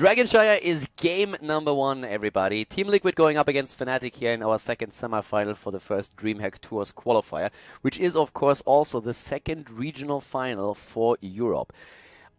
Dragonshire is game number one, everybody. Team Liquid going up against Fnatic here in our second semifinal for the first DreamHack Tours qualifier, which is, of course, also the second regional final for Europe.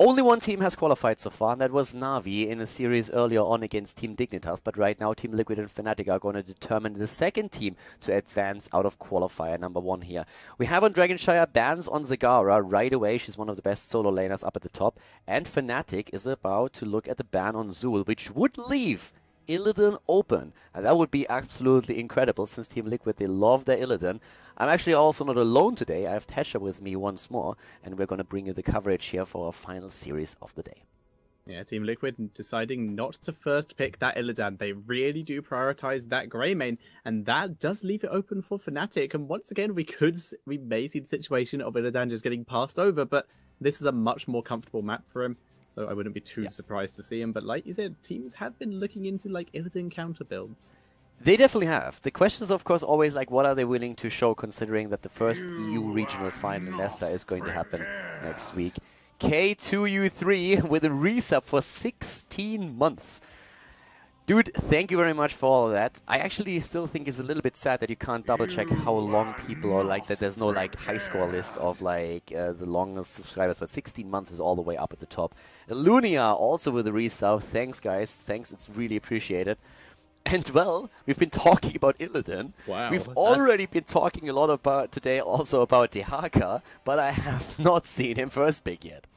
Only one team has qualified so far, and that was Navi in a series earlier on against Team Dignitas. But right now, Team Liquid and Fnatic are going to determine the second team to advance out of qualifier number one here. We have on Dragonshire bans on Zagara right away. She's one of the best solo laners up at the top. And Fnatic is about to look at the ban on Zul, which would leave Illidan open. And that would be absolutely incredible since Team Liquid, they love their Illidan. I'm actually also not alone today. I have Tetcher with me once more, and we're going to bring you the coverage here for our final series of the day. Yeah, Team Liquid deciding not to first pick that Illidan. They really do prioritize that Greymane, and that does leave it open for Fnatic. And once again, we could, we may see the situation of Illidan just getting passed over, but this is a much more comfortable map for him. So I wouldn't be too yeah. surprised to see him. But like you said, teams have been looking into like Illidan counter builds. They definitely have. The question is, of course, always like, what are they willing to show, considering that the first EU regional final in Leicester is going to happen next week. K2U3 with a resub for 16 months. Dude, thank you very much for all of that. I actually still think it's a little bit sad that you can't double check how long people are like that. There's no like high score list of like uh, the longest subscribers, but 16 months is all the way up at the top. Lunia also with a resub. Thanks, guys. Thanks. It's really appreciated. And well, we've been talking about Illidan. Wow. We've already been talking a lot about today also about Dehaka, but I have not seen him first pick yet.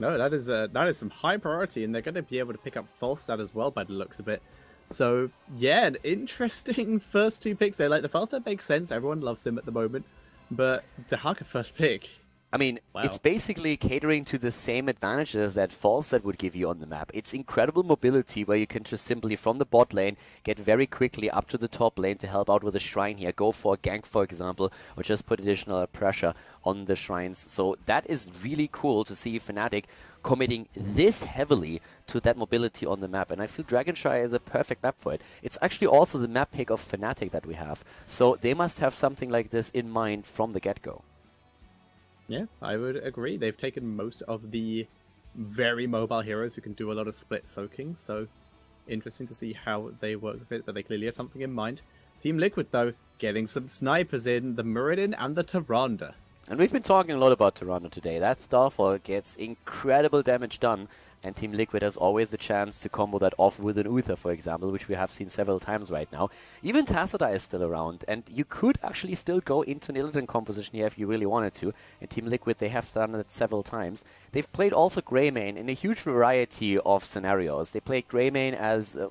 No, that is uh, that is some high priority, and they're going to be able to pick up Falstad as well by the looks of it. So yeah, an interesting first two picks there. Like the Falstad makes sense; everyone loves him at the moment, but Dehaka first pick. I mean, wow. it's basically catering to the same advantages that Falstad would give you on the map. It's incredible mobility where you can just simply from the bot lane get very quickly up to the top lane to help out with a shrine here. Go for a gank, for example, or just put additional pressure on the shrines. So that is really cool to see Fnatic committing this heavily to that mobility on the map. And I feel Dragonshire is a perfect map for it. It's actually also the map pick of Fnatic that we have. So they must have something like this in mind from the get-go. Yeah, I would agree. They've taken most of the very mobile heroes who can do a lot of split soaking, so interesting to see how they work with it, but they clearly have something in mind. Team Liquid, though, getting some snipers in, the Muradin and the Tyrande. And we've been talking a lot about Tyrande today. That Starfall gets incredible damage done and Team Liquid has always the chance to combo that off with an Uther, for example, which we have seen several times right now. Even Tassadar is still around, and you could actually still go into an Illidan composition here if you really wanted to. And Team Liquid, they have done it several times. They've played also Greymane in a huge variety of scenarios. They played Greymane as, uh,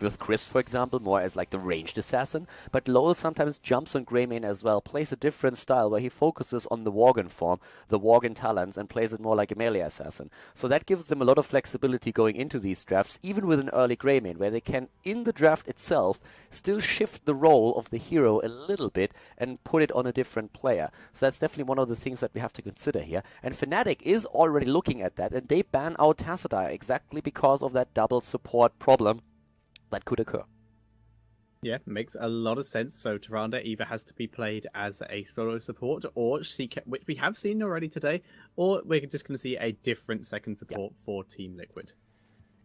with Chris, for example, more as like the ranged assassin, but Lowell sometimes jumps on Greymane as well, plays a different style where he focuses on the Worgen form, the Worgen talents, and plays it more like a melee assassin. So that gives them a lot of flexibility going into these drafts, even with an early Greymane, where they can, in the draft itself, still shift the role of the hero a little bit and put it on a different player. So that's definitely one of the things that we have to consider here. And Fnatic is already looking at that, and they ban out Tassadar exactly because of that double support problem that could occur. Yeah, makes a lot of sense. So Tyrande either has to be played as a solo support, or she can, which we have seen already today, or we're just going to see a different second support for Team Liquid.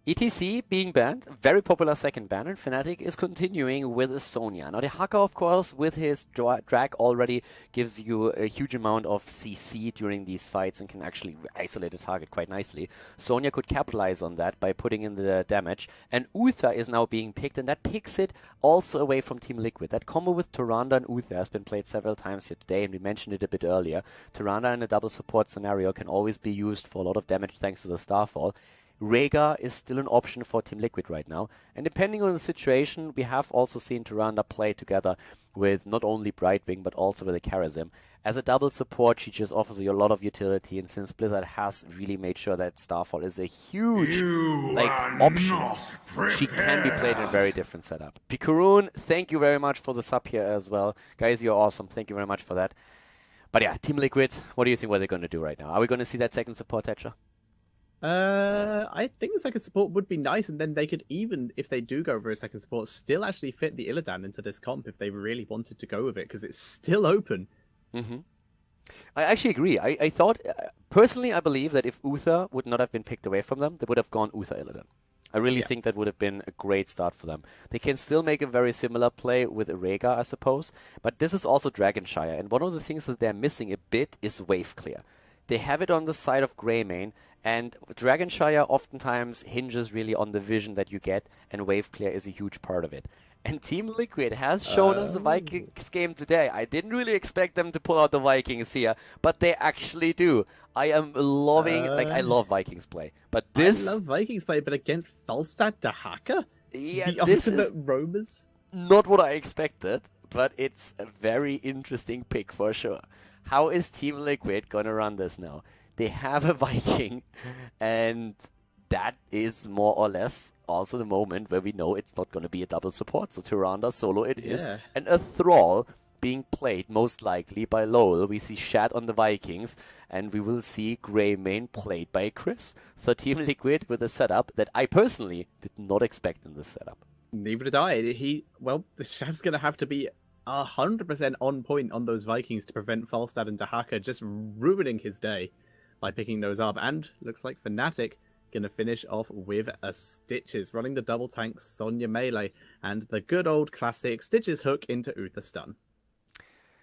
ETC being banned, very popular second ban, and Fnatic is continuing with Sonya. Now, Dehaka, of course, with his drag already gives you a huge amount of CC during these fights and can actually isolate a target quite nicely. Sonya could capitalize on that by putting in the damage, and Uther is now being picked, and that picks it also away from Team Liquid. That combo with Tyrande and Uther has been played several times here today, and we mentioned it a bit earlier. Tyrande in a double support scenario can always be used for a lot of damage thanks to the Starfall. Rehgar is still an option for Team Liquid right now. And depending on the situation, we have also seen Tyrande play together with not only Brightwing, but also with a Kharazim. As a double support, she just offers you a lot of utility, and since Blizzard has really made sure that Starfall is a huge you like option, she can be played in a very different setup. Picaroon, thank you very much for the sub here as well. Guys, you're awesome. Thank you very much for that. But yeah, Team Liquid, what do you think what they're going to do right now? Are we going to see that second support, Tetcher? Uh, I think the second support would be nice, and then they could even, if they do go for a second support, still actually fit the Illidan into this comp if they really wanted to go with it, because it's still open. Mm-hmm. I actually agree. I, I thought, uh, personally, I believe that if Uther would not have been picked away from them, they would have gone Uther Illidan. I really Yeah. think that would have been a great start for them. They can still make a very similar play with Irega, I suppose, but this is also Dragonshire, and one of the things that they're missing a bit is wave clear. They have it on the side of Greymane, and Dragonshire oftentimes hinges really on the vision that you get, and wave clear is a huge part of it. And Team Liquid has shown us the Vikings game today. I didn't really expect them to pull out the Vikings here, but they actually do. I am loving, like, I Uh, love Vikings play, but this, I love Vikings play, but against Falstad Dehaka, yeah, the this ultimate is roamers. not what I expected, but it's a very interesting pick for sure. How is Team Liquid gonna run this now? They have a Viking, and that is more or less also the moment where we know it's not gonna be a double support. So Tyrande solo it is, Yeah. and a Thrall being played most likely by Lowell. We see Shad on the Vikings, and we will see Greymane played by Chris. So Team Liquid with a setup that I personally did not expect in this setup. Neither did I. He well, the Shad's gonna have to be hundred percent on point on those Vikings to prevent Falstad and Dehaka just ruining his day by picking those up. And looks like Fnatic gonna finish off with a Stitches, running the double tank Sonya melee and the good old classic Stitches hook into Uther stun.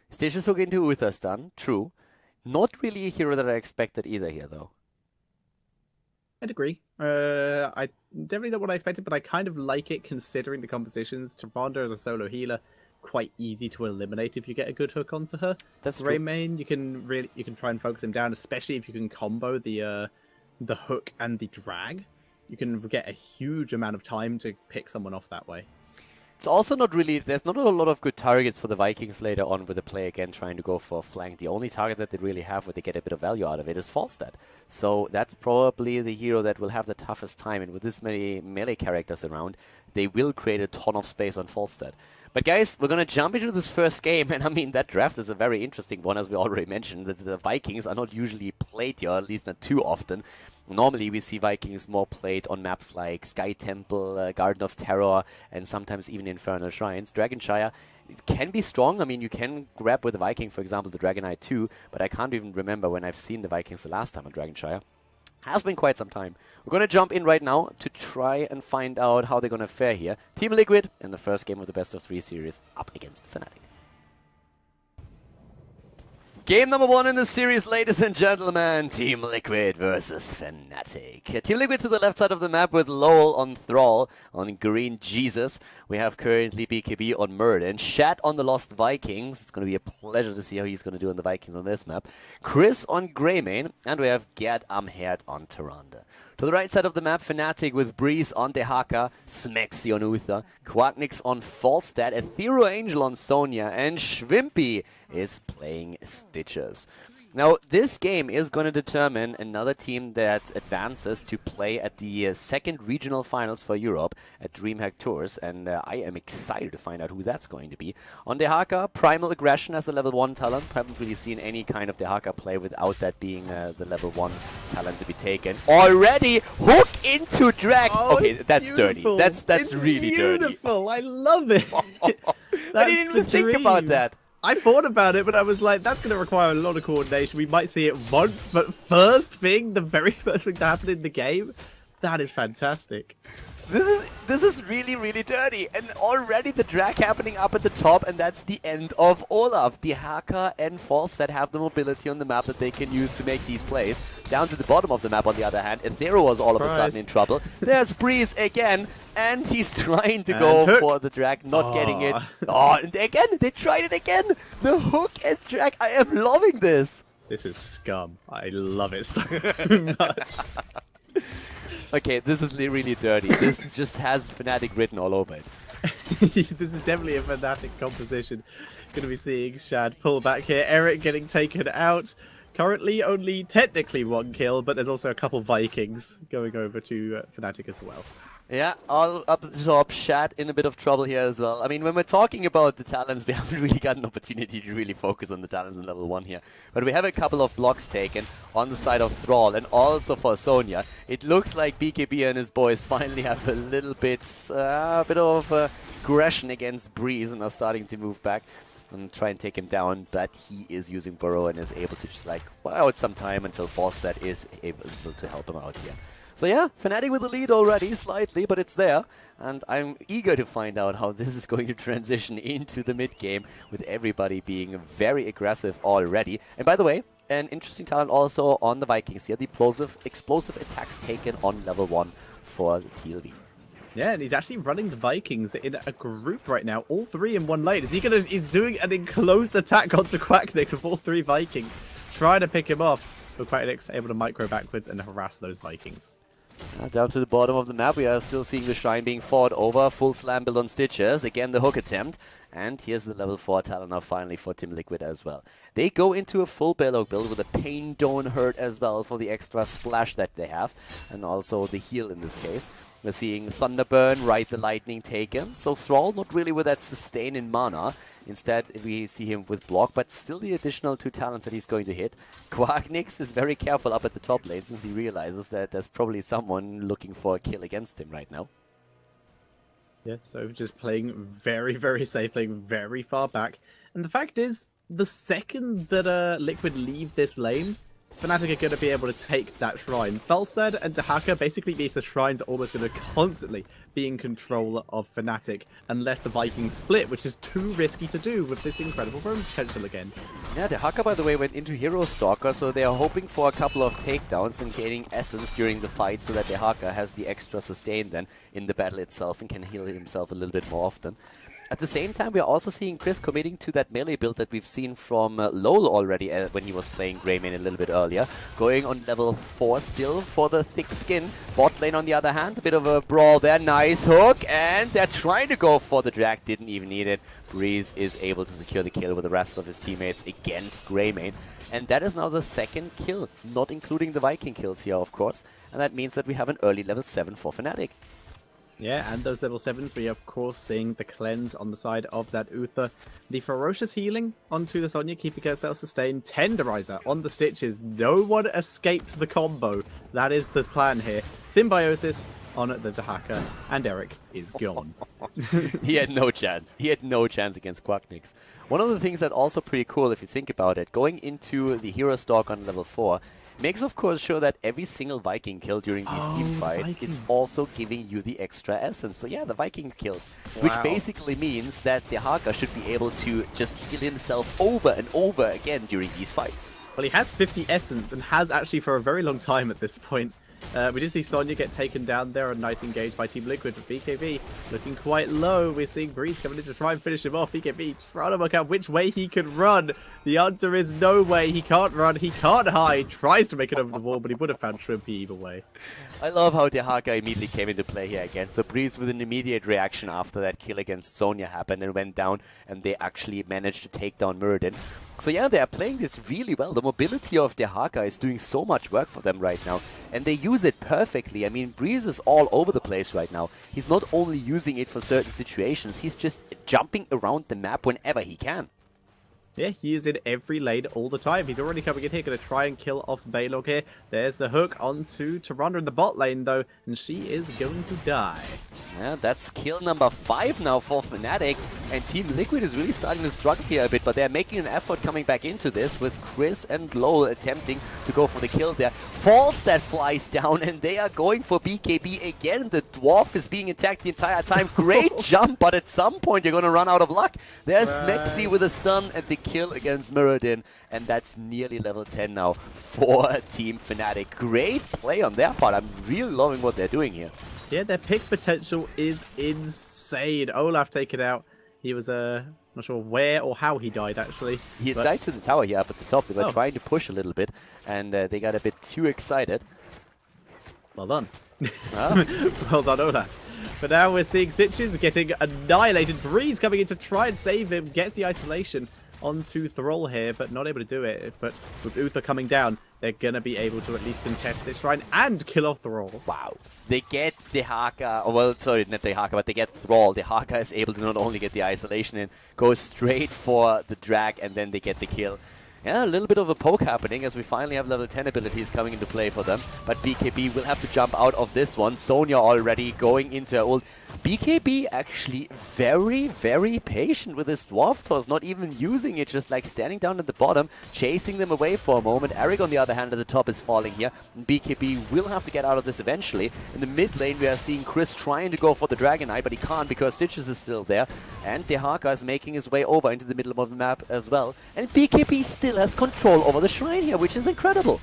Stitches hook into Uther Stun, true. Not really a hero that I expected either here, though. I'd agree. Uh, I definitely not what I expected, but I kind of like it considering the compositions. Tyrande as a solo healer, quite easy to eliminate if you get a good hook onto her. That's Ray true. main, you can really you can try and focus him down, especially if you can combo the uh, the hook and the drag. You can get a huge amount of time to pick someone off that way. It's also not really, there's not a lot of good targets for the Vikings later on with the play again trying to go for a flank. The only target that they really have where they get a bit of value out of it is Falstad. So that's probably the hero that will have the toughest time. And with this many melee characters around, they will create a ton of space on Falstad. But guys, we're going to jump into this first game, and I mean, that draft is a very interesting one, as we already mentioned. that the Vikings are not usually played here, at least not too often. Normally, we see Vikings more played on maps like Sky Temple, uh, Garden of Terror, and sometimes even Infernal Shrines. Dragonshire can be strong. I mean, you can grab with the Viking, for example, the Dragon Knight 2, but I can't even remember when I've seen the Vikings the last time on Dragonshire. Has been quite some time. We're going to jump in right now to try and find out how they're going to fare here. Team Liquid in the first game of the best of three series up against Fnatic. Game number one in the series, ladies and gentlemen. Team Liquid versus Fnatic. Team Liquid to the left side of the map with Lowell on Thrall, on Green Jesus. We have currently BKB on Muradin. Shad on the Lost Vikings. It's going to be a pleasure to see how he's going to do on the Vikings on this map. Chris on Greymane. And we have Gerd Amherd on Tyrande. To the right side of the map, Fnatic with Breeze on Dehaka, Smexy on Uther, Quacknix on Falstad, Ethereal Angel on Sonya, and Schwimpy is playing Stitches. Now, this game is going to determine another team that advances to play at the uh, second regional finals for Europe at DreamHack Tours, and uh, I am excited to find out who that's going to be. On Dehaka, Primal Aggression as the level 1 talent. Haven't really seen any kind of Dehaka play without that being uh, the level 1 talent to be taken. Already, hook into drag! okay, it's that's dirty. That's that's It's really dirty. beautiful. I love it. I didn't even think about that. I thought about it, but I was like, that's going to require a lot of coordination. We might see it once, but first thing, the very first thing to happen in the game, that is fantastic. This is this is really really dirty, and already the drag happening up at the top, and that's the end of Olaf. Dehaka and Falstad have the mobility on the map that they can use to make these plays. Down to the bottom of the map, on the other hand, Ethereal was all of a sudden in trouble. There's Breeze again, and he's trying to And go hook. for the drag, not getting it. Oh, and again, they tried it again. The hook and drag. I am loving this. This is scum. I love it so much. Okay, this is really dirty. This just has Fnatic written all over it. this is definitely a fanatic composition. Going to be seeing Shad pull back here. Erik getting taken out. Currently only technically one kill, but there's also a couple Vikings going over to uh, Fnatic as well. Yeah, all up the top. Shad in a bit of trouble here as well. I mean, when we're talking about the talents, we haven't really got an opportunity to really focus on the talents in level 1 here. But we have a couple of blocks taken on the side of Thrall and also for Sonya. It looks like BKB and his boys finally have a little bit, uh, bit of uh, aggression against Breeze and are starting to move back and try and take him down, but he is using Burrow and is able to just like buy out some time until Falstad is able to help him out here. So yeah, Fnatic with the lead already, slightly, but it's there. And I'm eager to find out how this is going to transition into the mid game with everybody being very aggressive already. And by the way, an interesting talent also on the Vikings here, the explosive, explosive attacks taken on level 1 for TLV. Yeah, and he's actually running the Vikings in a group right now, all three in one lane. Is he gonna? He's doing an enclosed attack onto Quacknix with all three Vikings, trying to pick him off. But Quacknix able to micro backwards and harass those Vikings. Uh, down to the bottom of the map, we are still seeing the Shrine being fought over. Full slam build on Stitches. Again, the hook attempt. And here's the level 4 talent now finally for Team Liquid as well. They go into a full Baleog build with a Pain Don't Hurt as well for the extra splash that they have. And also the heal in this case. We're seeing Thunderburn, Ride the Lightning taken. So Thrall not really with that sustain in mana. Instead, we see him with block, but still the additional two talents that he's going to hit. Quacknix is very careful up at the top lane since he realizes that there's probably someone looking for a kill against him right now. Yeah, so just playing very, very safe, playing very far back. And the fact is, the second that uh, Liquid leave this lane, Fnatic are going to be able to take that shrine. Falstad and Dehaka basically means the shrines almost going to constantly be in control of Fnatic unless the Vikings split, which is too risky to do with this incredible roam potential again. Yeah, Dehaka, by the way, went into Hero Stalker, so they are hoping for a couple of takedowns and gaining essence during the fight so that Dehaka has the extra sustain then in the battle itself and can heal himself a little bit more often. At the same time, we are also seeing Chris committing to that melee build that we've seen from uh, LoL already uh, when he was playing Greymane a little bit earlier. Going on level 4 still for the thick skin. Bot lane on the other hand, a bit of a brawl there. Nice hook, and they're trying to go for the drag, didn't even need it. Breeze is able to secure the kill with the rest of his teammates against Greymane. And that is now the second kill, not including the Viking kills here, of course. And that means that we have an early level 7 for Fnatic. Yeah, and those level 7s, we of course seeing the cleanse on the side of that Uther. The ferocious healing onto the Sonya, keeping herself sustained. Tenderizer on the Stitches. No one escapes the combo. That is the plan here. Symbiosis on the Dehaka, and Erik is gone. he had no chance. He had no chance against Quacknix. One of the things that also pretty cool if you think about it, going into the Hero Stalk on level 4, Makes, of course, sure that every single Viking kill during these oh, team fights, Vikings. it's also giving you the extra essence. So yeah, the Viking kills, wow. which basically means that Dehaka should be able to just heal himself over and over again during these fights. Well, he has 50 essence and has actually for a very long time at this point. Uh, we did see Sonya get taken down there, a nice engage by Team Liquid, but BKB looking quite low. We're seeing Breeze coming in to try and finish him off. BKB trying to work out which way he can run. The answer is no way. He can't run, he can't hide. Tries to make it over the wall, but he would have found Shrimpy either way. I love how Dehaka immediately came into play here again. So Breeze with an immediate reaction after that kill against Sonya happened and went down, and they actually managed to take down Muradin. So yeah, they are playing this really well. The mobility of Dehaka is doing so much work for them right now. And they use it perfectly. I mean, Breeze is all over the place right now. He's not only using it for certain situations, he's just jumping around the map whenever he can. Yeah, he is in every lane all the time. He's already coming in here, going to try and kill off Baleog here. There's the hook onto Tyrande in the bot lane, though, and she is going to die. Yeah, that's kill number five now for Fnatic. And Team Liquid is really starting to struggle here a bit, but they're making an effort coming back into this with Chris and Lowell attempting to go for the kill there. Falstad flies down, and they are going for BKB again. The Dwarf is being attacked the entire time. Great jump, but at some point you're going to run out of luck. There's right. With a stun and the kill against Muradin, and that's nearly level 10 now for Team Fnatic. Great play on their part. I'm really loving what they're doing here. Yeah, their pick potential is insane. Olaf taken out. He was uh, not sure where or how he died actually. He but... died to the tower here up at the top. They were oh. trying to push a little bit, and uh, they got a bit too excited. Well done. well done, Olaf. But now we're seeing Stitches getting annihilated. Breeze coming in to try and save him. Gets the isolation onto Thrall here, but not able to do it. But with Uther coming down, they're going to be able to at least contest this shrine and kill off Thrall. Wow. They get Dehaka, oh, well, sorry, not Dehaka, but they get Thrall. Dehaka is able to not only get the isolation in, go straight for the drag, and then they get the kill. Yeah, a little bit of a poke happening as we finally have level 10 abilities coming into play for them. But BKB will have to jump out of this one. Sonya already going into her ult. BKB actually very, very patient with his Dwarf Toss, not even using it, just like standing down at the bottom, chasing them away for a moment. Erik, on the other hand, at the top is falling here. BKB will have to get out of this eventually. In the mid lane, we are seeing Chris trying to go for the Dragon Knight, but he can't because Stitches is still there. And Dehaka is making his way over into the middle of the map as well. And BKB still has control over the Shrine here, which is incredible.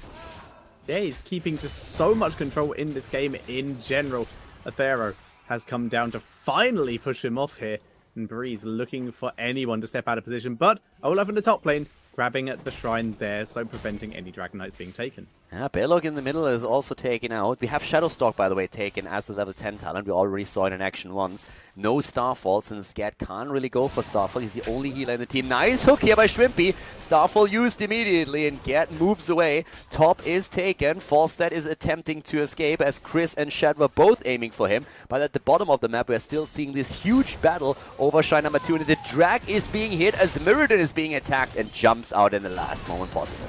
Yeah, he's keeping just so much control in this game in general. Athero has come down to finally push him off here. And Breeze looking for anyone to step out of position. But Olaf in the top lane grabbing at the shrine there, so preventing any Dragon Knights being taken. Yeah, Baleog in the middle is also taken out. We have Shadowstalk, by the way, taken as the level 10 talent. We already saw it in action once. No Starfall, since Scat can't really go for Starfall. He's the only healer in the team. Nice hook here by Shrimpy. Starfall used immediately, and Gert moves away. Top is taken. Falstad is attempting to escape, as Chris and Shad were both aiming for him. But at the bottom of the map, we're still seeing this huge battle over Shrine number 2. And the Drag is being hit as Muradin is being attacked and jumps out in the last moment possible.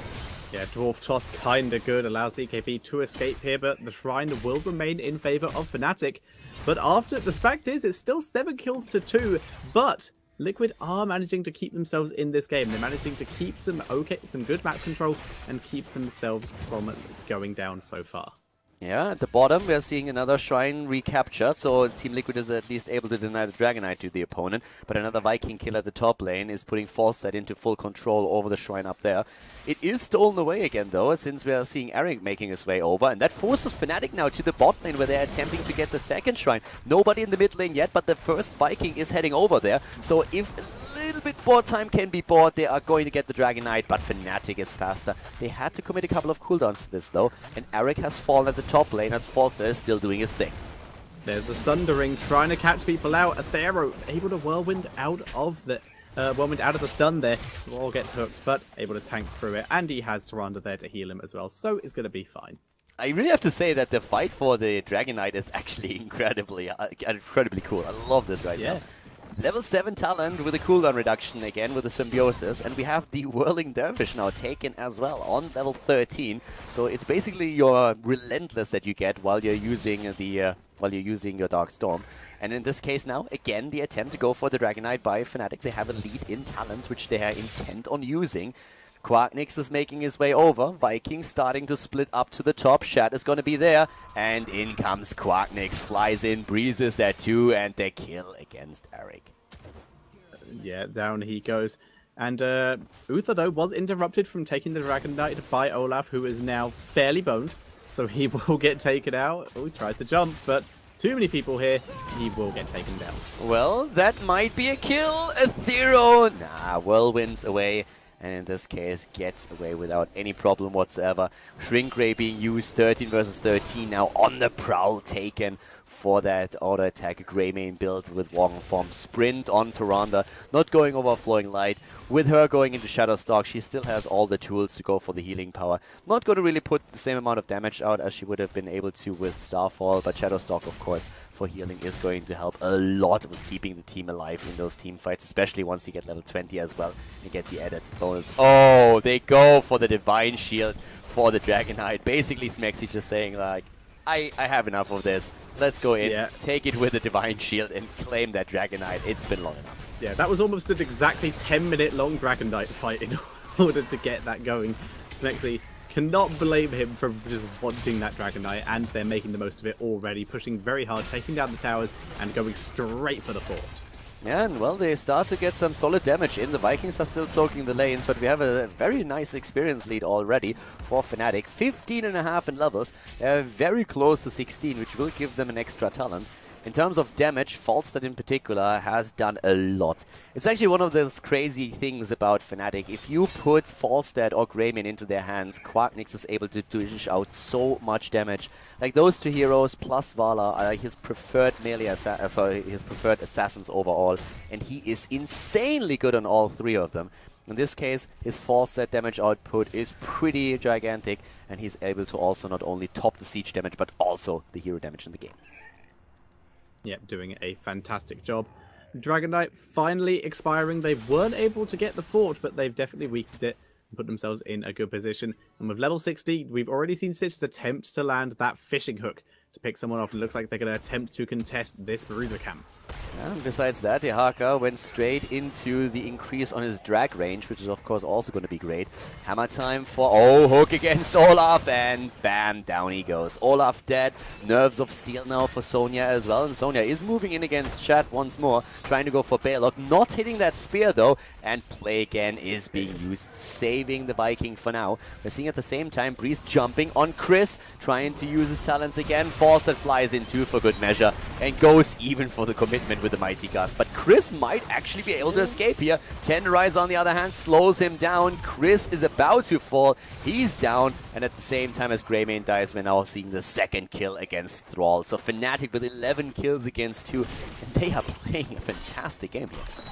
Yeah, Dwarf Toss kinda good, allows BKB to escape here, but the Shrine will remain in favor of Fnatic. But after, the fact is, it's still 7 kills to 2, but Liquid are managing to keep themselves in this game. They're managing to keep some okay, some good map control and keep themselves from going down so far. Yeah, at the bottom we are seeing another Shrine recaptured, so Team Liquid is at least able to deny the Dragon Knight to the opponent, but another Viking kill at the top lane is putting Falstad into full control over the Shrine up there. It is stolen away again though, since we are seeing Erik making his way over, and that forces Fnatic now to the bot lane where they're attempting to get the second Shrine. Nobody in the mid lane yet, but the first Viking is heading over there, so if little bit more time can be bought. They are going to get the Dragon Knight, but Fnatic is faster. They had to commit a couple of cooldowns to this, though, and Erik has fallen at the top lane as Falstad is still doing his thing. There's a Sundering trying to catch people out. Athero able to whirlwind out of the uh, whirlwind out of the stun there. Wall gets hooked, but able to tank through it. And he has Tyrande there to heal him as well, so it's going to be fine. I really have to say that the fight for the Dragon Knight is actually incredibly, uh, incredibly cool. I love this right yeah. now. Level 7 talent with a cooldown reduction again with the Symbiosis. And we have the Whirling Dervish now taken as well on level 13. So it's basically your Relentless that you get while you're using the uh, while you're using your Dark Storm. And in this case now, again, the attempt to go for the Dragon Knight by Fnatic. They have a lead in talents, which they are intent on using. Quacknix is making his way over. Vikings starting to split up to the top. Shad is going to be there. And in comes Quacknix. Flies in. Breezes there too. And the kill against Erik. Yeah, down he goes. And uh, Uther, though, was interrupted from taking the Dragon Knight by Olaf, who is now fairly boned. So he will get taken out. Oh, he tries to jump, but too many people here. He will get taken down. Well, that might be a kill. Athero. Nah, whirlwinds away and in this case gets away without any problem whatsoever. Shrink Ray being used 13 versus 13 now on the prowl taken for that auto attack Greymane build with Worgen Form. Sprint on Tyrande, not going over Flowing Light. With her going into Shadow Shadowstalk, she still has all the tools to go for the healing power. Not going to really put the same amount of damage out as she would have been able to with Starfall, but Shadow Shadowstalk, of course, for healing is going to help a lot with keeping the team alive in those team fights, especially once you get level 20 as well and get the added bonus. Oh, they go for the Divine Shield for the Dragon Knight. Basically, Smexy just saying like, I, I have enough of this. Let's go in, yeah. take it with the Divine Shield, and claim that Dragon Knight. It's been long enough. Yeah, that was almost an exactly 10 minute long Dragon Knight fight in order to get that going. Smexy cannot blame him for just wanting that Dragon Knight, and they're making the most of it already, pushing very hard, taking down the towers, and going straight for the fort. Yeah, and well, they start to get some solid damage in. The Vikings are still soaking the lanes, but we have a very nice experience lead already for Fnatic. 15 and a half in levels. They're very close to 16, which will give them an extra talent. In terms of damage, Falstad in particular has done a lot. It's actually one of those crazy things about Fnatic. If you put Falstad or Greymane into their hands, Quacknix is able to dish out so much damage. Like those two heroes plus Valla are his preferred melee uh, sorry, his preferred assassins overall, and he is insanely good on all three of them. In this case, his Falstad damage output is pretty gigantic, and he's able to also not only top the siege damage, but also the hero damage in the game. Yep, doing a fantastic job. Dragon Knight finally expiring. They weren't able to get the fort, but they've definitely weakened it. and put themselves in a good position. And with level 60, we've already seen Stitches attempt to land that fishing hook to pick someone off. It looks like they're going to attempt to contest this Bruiser camp. And besides that, Dehaka went straight into the increase on his drag range, which is of course also going to be great. Hammer time for, oh, hook against Olaf, and bam, down he goes. Olaf dead, nerves of steel now for Sonya as well, and Sonya is moving in against Shad once more, trying to go for Baleog, not hitting that spear though, and play again is being used, saving the Viking for now. We're seeing at the same time Breeze jumping on Chris, trying to use his talents again. Falstad flies in too for good measure, and goes even for the with the Mighty Gust. But Chris might actually be able to escape here. Tenrise, on the other hand, slows him down. Chris is about to fall. He's down. And at the same time as Greymane dies, we're now seeing the second kill against Thrall. So Fnatic with 11 kills against 2. And they are playing a fantastic game here.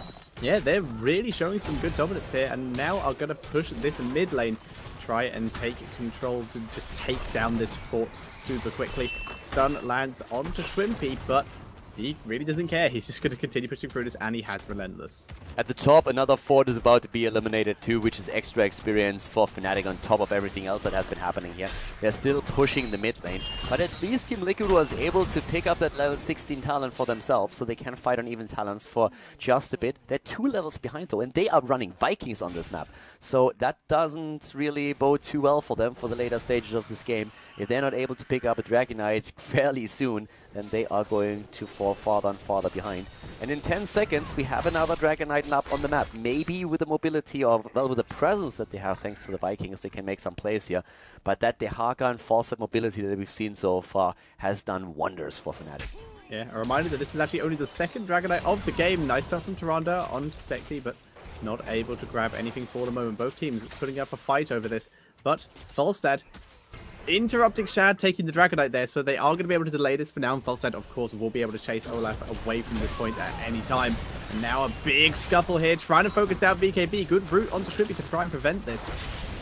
Yeah, they're really showing some good dominance here. And now are going to push this mid lane try and take control to just take down this fort super quickly. Stun lands onto Shrimpy, but he really doesn't care. He's just going to continue pushing through this, and he has Relentless. At the top, another fort is about to be eliminated too, which is extra experience for Fnatic on top of everything else that has been happening here. They're still pushing the mid lane, but at least Team Liquid was able to pick up that level 16 talent for themselves, so they can fight on even talents for just a bit. They're two levels behind though, and they are running Vikings on this map. So that doesn't really bode too well for them for the later stages of this game. If they're not able to pick up a Dragon Knight fairly soon, then they are going to fall farther and farther behind. And in 10 seconds, we have another Dragon Knight up on the map. Maybe with the mobility or, well, with the presence that they have thanks to the Vikings, they can make some plays here. But that Dehaka and Falstad mobility that we've seen so far has done wonders for Fnatic. Yeah, a reminder that this is actually only the second Dragon Knight of the game. Nice stuff from Tyrande on Specty, but not able to grab anything for the moment. Both teams putting up a fight over this. But Falstad interrupting Shad, taking the Dragon Knight there, so they are going to be able to delay this for now. And Falstad, of course, will be able to chase Olaf away from this point at any time. And now a big scuffle here, trying to focus down BKB. Good route onto Shrimpy to try and prevent this.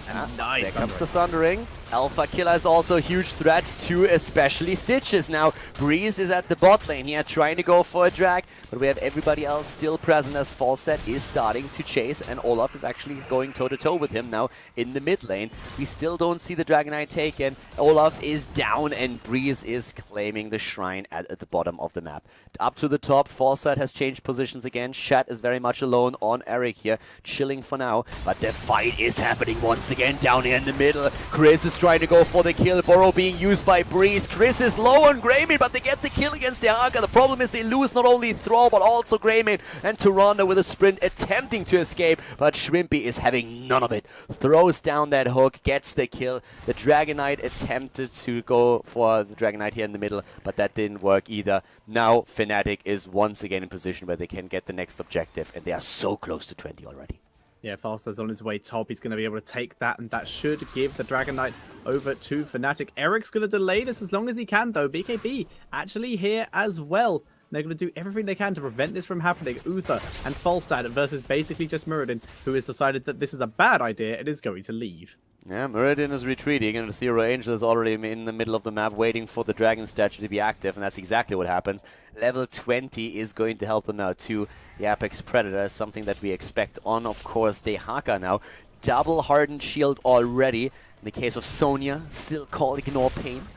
And ah, nice. There comes the Sundering. Alpha Killer is also a huge threat to especially Stitches. Now, Breeze is at the bot lane here trying to go for a drag, but we have everybody else still present as Falstad is starting to chase, and Olaf is actually going toe-to-toe -to -toe with him now in the mid lane. We still don't see the Dragon Knight taken. Olaf is down, and Breeze is claiming the shrine at, at the bottom of the map. Up to the top, Falstad has changed positions again. Shad is very much alone on Erik here, chilling for now, but the fight is happening once again down here in the middle. Chris is trying to go for the kill. Burrow being used by Breeze. Chris is low on Greymane, but they get the kill against Dehaka. The problem is they lose not only Thrall, but also Greymane. And Tyrande with a sprint attempting to escape, but Shrimpy is having none of it. Throws down that hook, gets the kill. The Dragon Knight attempted to go for the Dragon Knight here in the middle, but that didn't work either. Now Fnatic is once again in position where they can get the next objective, and they are so close to 20 already. Yeah, Falstad's on his way top. He's going to be able to take that, and that should give the Dragon Knight over to Fnatic. Erik's going to delay this as long as he can, though. BKB actually here as well. They're going to do everything they can to prevent this from happening. Uther and Falstad versus basically just Muradin, who has decided that this is a bad idea and is going to leave. Yeah, Muradin is retreating, and the Zero Angel is already in the middle of the map waiting for the Dragon statue to be active, and that's exactly what happens. Level 20 is going to help them out too. The Apex Predator is something that we expect on, of course, Dehaka now. Double Hardened Shield already. In the case of Sonya, still called Ignore Pain.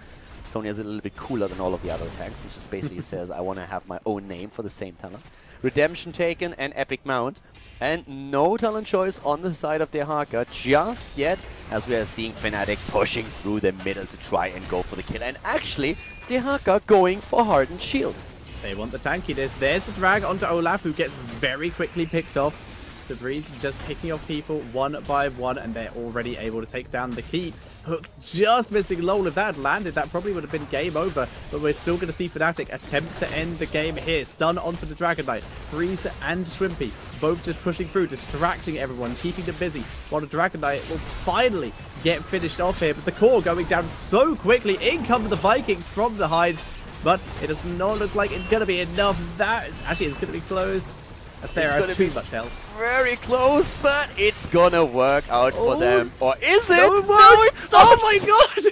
Sonya is a little bit cooler than all of the other tanks. He just basically says, I want to have my own name for the same talent. Redemption taken and Epic Mount. And no talent choice on the side of Dehaka just yet, as we are seeing Fnatic pushing through the middle to try and go for the kill. And actually, Dehaka going for Hardened Shield. They want the tankiness. There's the drag onto Olaf, who gets very quickly picked off. So Breeze just picking off people one by one, and they're already able to take down the keep. Hook just missing Lol. If that had landed, that probably would have been game over. But we're still going to see Fnatic attempt to end the game here. Stun onto the Dragon Knight. Breeze and Shrimpy both just pushing through, distracting everyone, keeping them busy. While the Dragon Knight will finally get finished off here. But the core going down so quickly. In come the Vikings from behind. But it does not look like it's going to be enough. That is, actually, it's going to be close. There has too much health. Very close, but it's gonna work out oh. for them. Or is it? No, no it's not! Oh my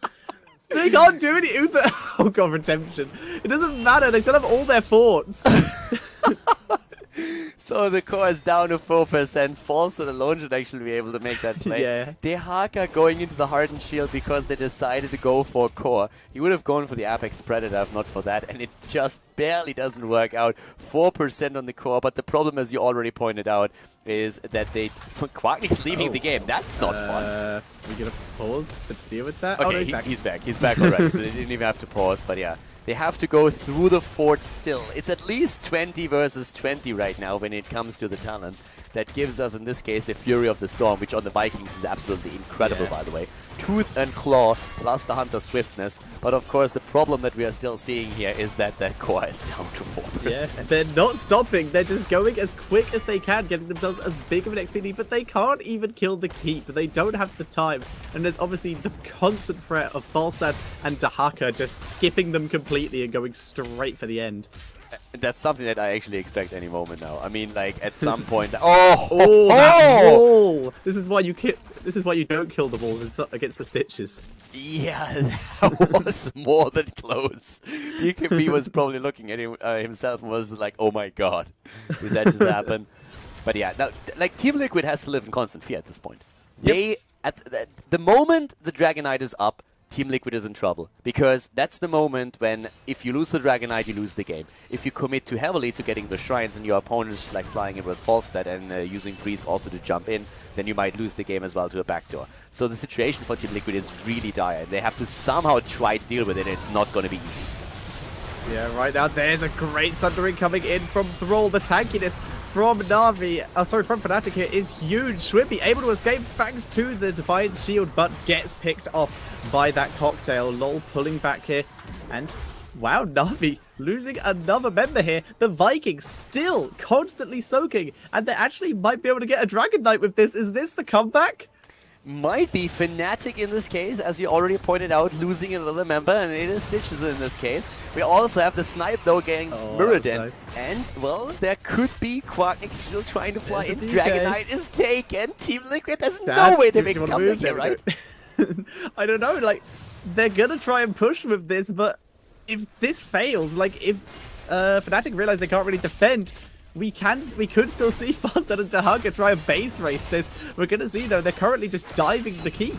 god! they can't do anything. Oh god, redemption. It doesn't matter. They still have all their forts. So the core is down to 4%. Falstad alone should actually be able to make that play. Yeah. Dehaka going into the hardened shield because they decided to go for core. He would have gone for the Apex Predator if not for that, and it just barely doesn't work out. 4% on the core, but the problem, as you already pointed out, is that they Quacknick's leaving Oh. the game. That's not fun. Uh, we gonna pause to deal with that? Okay, oh, no, he's he- back. he's back. He's back already, so they didn't even have to pause. But yeah, they have to go through the fort still. It's at least 20 versus 20 right now when it comes to the talents. That gives us, in this case, the Fury of the Storm, which on the Vikings is absolutely incredible, Yeah. by the way. Tooth and Claw, plus the Hunter Swiftness. But of course, the problem that we are still seeing here is that their core is down to 4%. Yeah, they're not stopping. They're just going as quick as they can, getting themselves as big of an XP lead, but they can't even kill the keep. They don't have the time. And there's obviously the constant threat of Falstad and Dehaka just skipping them completely and going straight for the end. That's something that I actually expect any moment now. I mean, like, at some point... Oh! Oh, oh! This is why you ki- This is why you don't kill the walls ins- against the stitches. Yeah, that was more than close. BKB was probably looking at him, uh, himself and was like, "Oh my god, did that just happen?" But yeah, now like Team Liquid has to live in constant fear at this point. Yep. They at the, the moment the Dragon Knight is up, Team Liquid is in trouble because that's the moment when if you lose the Dragon Knight, you lose the game. If you commit too heavily to getting the shrines and your opponent's like flying in with Falstad and uh, using Breeze also to jump in, then you might lose the game as well to a backdoor. So the situation for Team Liquid is really dire. And they have to somehow try to deal with it. It's not going to be easy. Yeah, right now there's a great Sundering coming in from Thrall. The tankiness from Navi, uh, sorry, from Fnatic here is huge. Schwimpy able to escape thanks to the Defiant Shield, but gets picked off by that cocktail. Lol pulling back here. And wow, Navi losing another member here. The Vikings still constantly soaking, and they actually might be able to get a Dragon Knight with this. Is this the comeback? Might be Fnatic in this case, as you already pointed out, losing another member, and it is Stitches in this case. We also have the snipe though against Oh, Muradin, nice. and well, there could be Quacknick still trying to fly There's in. DK. Dragon Knight is taken. Team Liquid, there's Dad, no way they make a comeback here, right? I don't know, like, they're gonna try and push with this, but if this fails, like, if uh, Fnatic realize they can't really defend, we can, we could still see Falstad and Dehaka try and base race this. We're gonna see, though, they're currently just diving the keep.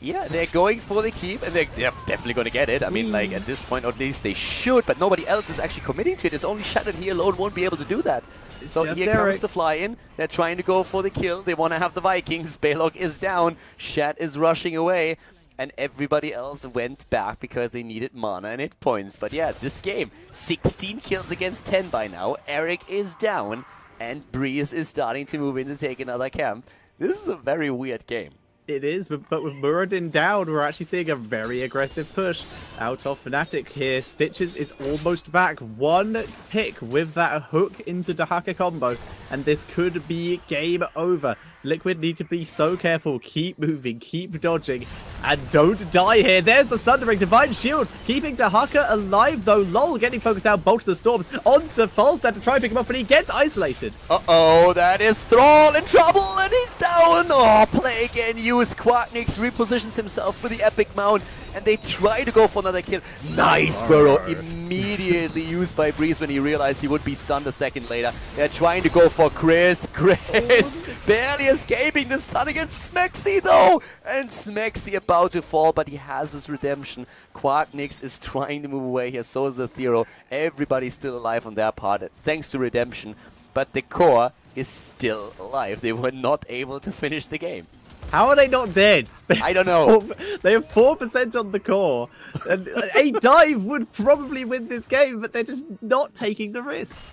Yeah, they're going for the keep, and they're, they're definitely going to get it. I mean, like, at this point, at least they should, but nobody else is actually committing to it. It's only Shannon here alone won't be able to do that. so here comes the fly-in. They're trying to go for the kill. They want to have the Vikings. Baleog is down. Shad is rushing away. And everybody else went back because they needed mana and hit points. But yeah, this game, 16 kills against 10 by now. Erik is down, and Breeze is starting to move in to take another camp. This is a very weird game. It is, but, with Muradin down, we're actually seeing a very aggressive push out of Fnatic here. Stitches is almost back. One pick with that hook into Dehaka combo, and this could be game over. Liquid need to be so careful. Keep moving, keep dodging, and don't die here. There's the Sundering Divine Shield, keeping Dehaka alive though. LOL getting focused out, Bolt of the Storms onto Falstad to try and pick him up, but he gets isolated. Uh-oh, that is Thrall in trouble, and he's down! Oh, play again, use Quacknix, repositions himself for the Epic Mount, and they try to go for another kill. Nice burrow, immediately used by Breeze when he realized he would be stunned a second later. They're trying to go for Chris. Chris barely escaping the stun against Smexy, though! And Smexy about to fall, but he has his redemption. Quacknix is trying to move away here, so is Zero. Everybody's still alive on their part, thanks to redemption. But the core is still alive. They were not able to finish the game. How are they not dead? I don't know. they have four percent on the core, and a dive would probably win this game, but they're just not taking the risk.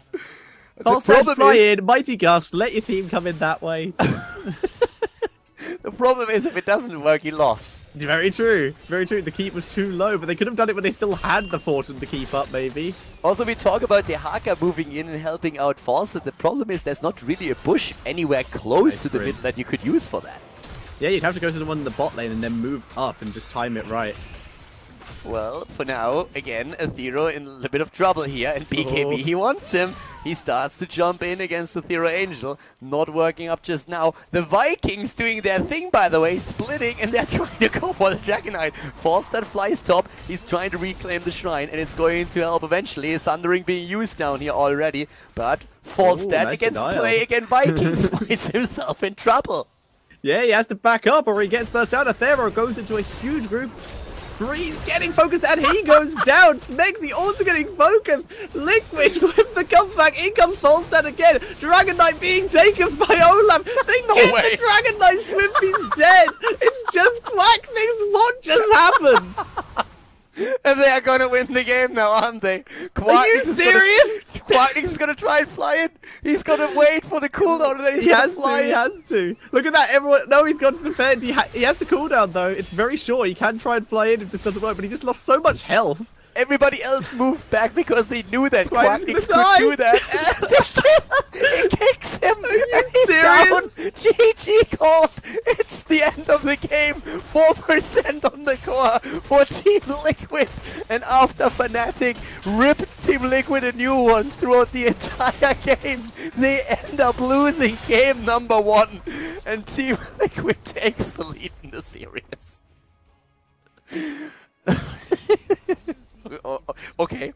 Problem fly is- in, mighty gust. Let your team come in that way. The problem is if it doesn't work, he lost. Very true. Very true. The keep was too low, but they could have done it when they still had the fortune to keep up, maybe. Also, we talk about Dehaka moving in and helping out Falstad. The problem is there's not really a bush anywhere close I to the mid that you could use for that. Yeah, you'd have to go to the one in the bot lane and then move up and just time it right. Well, for now, again, Athero in a little bit of trouble here, and BKB, Oh. he wants him. He starts to jump in against the Thero Angel. Not working up just now. The Vikings doing their thing, by the way, splitting, and they're trying to go for the Dragon Knight. Falstad flies top. He's trying to reclaim the shrine, and it's going to help eventually. Sundering being used down here already, but Falstad nice against denial. play against Vikings finds himself in trouble. Yeah, he has to back up or he gets burst out. Athero goes into a huge group. Breeze getting focused and he goes down. Smexy also getting focused. Liquid with the comeback. In comes Falstad again. Dragon Knight being taken by Olaf. They No get way. the Dragon Knight. Schwimpy's dead. It's just Quacknix. What just happened? And they are gonna win the game now, aren't they? Are you serious? Gonna, Quacknix is gonna try and fly it. He's gonna wait for the cooldown and then he's He gonna has fly to. He has to. Look at that. Everyone. No, he's got to defend. He, ha he has the cooldown though. It's very short. He can try and fly in if this doesn't work, but he just lost so much health. Everybody else moved back because they knew that Quack's Quacknix could do that. And the kill, it kicks him. and he's down. GG called. It's the end of the game. 4% on the core for Team Liquid. And after Fnatic ripped Team Liquid a new one throughout the entire game, they end up losing game number one. And Team Liquid takes the lead in the series. O- o- oh, oh, okay.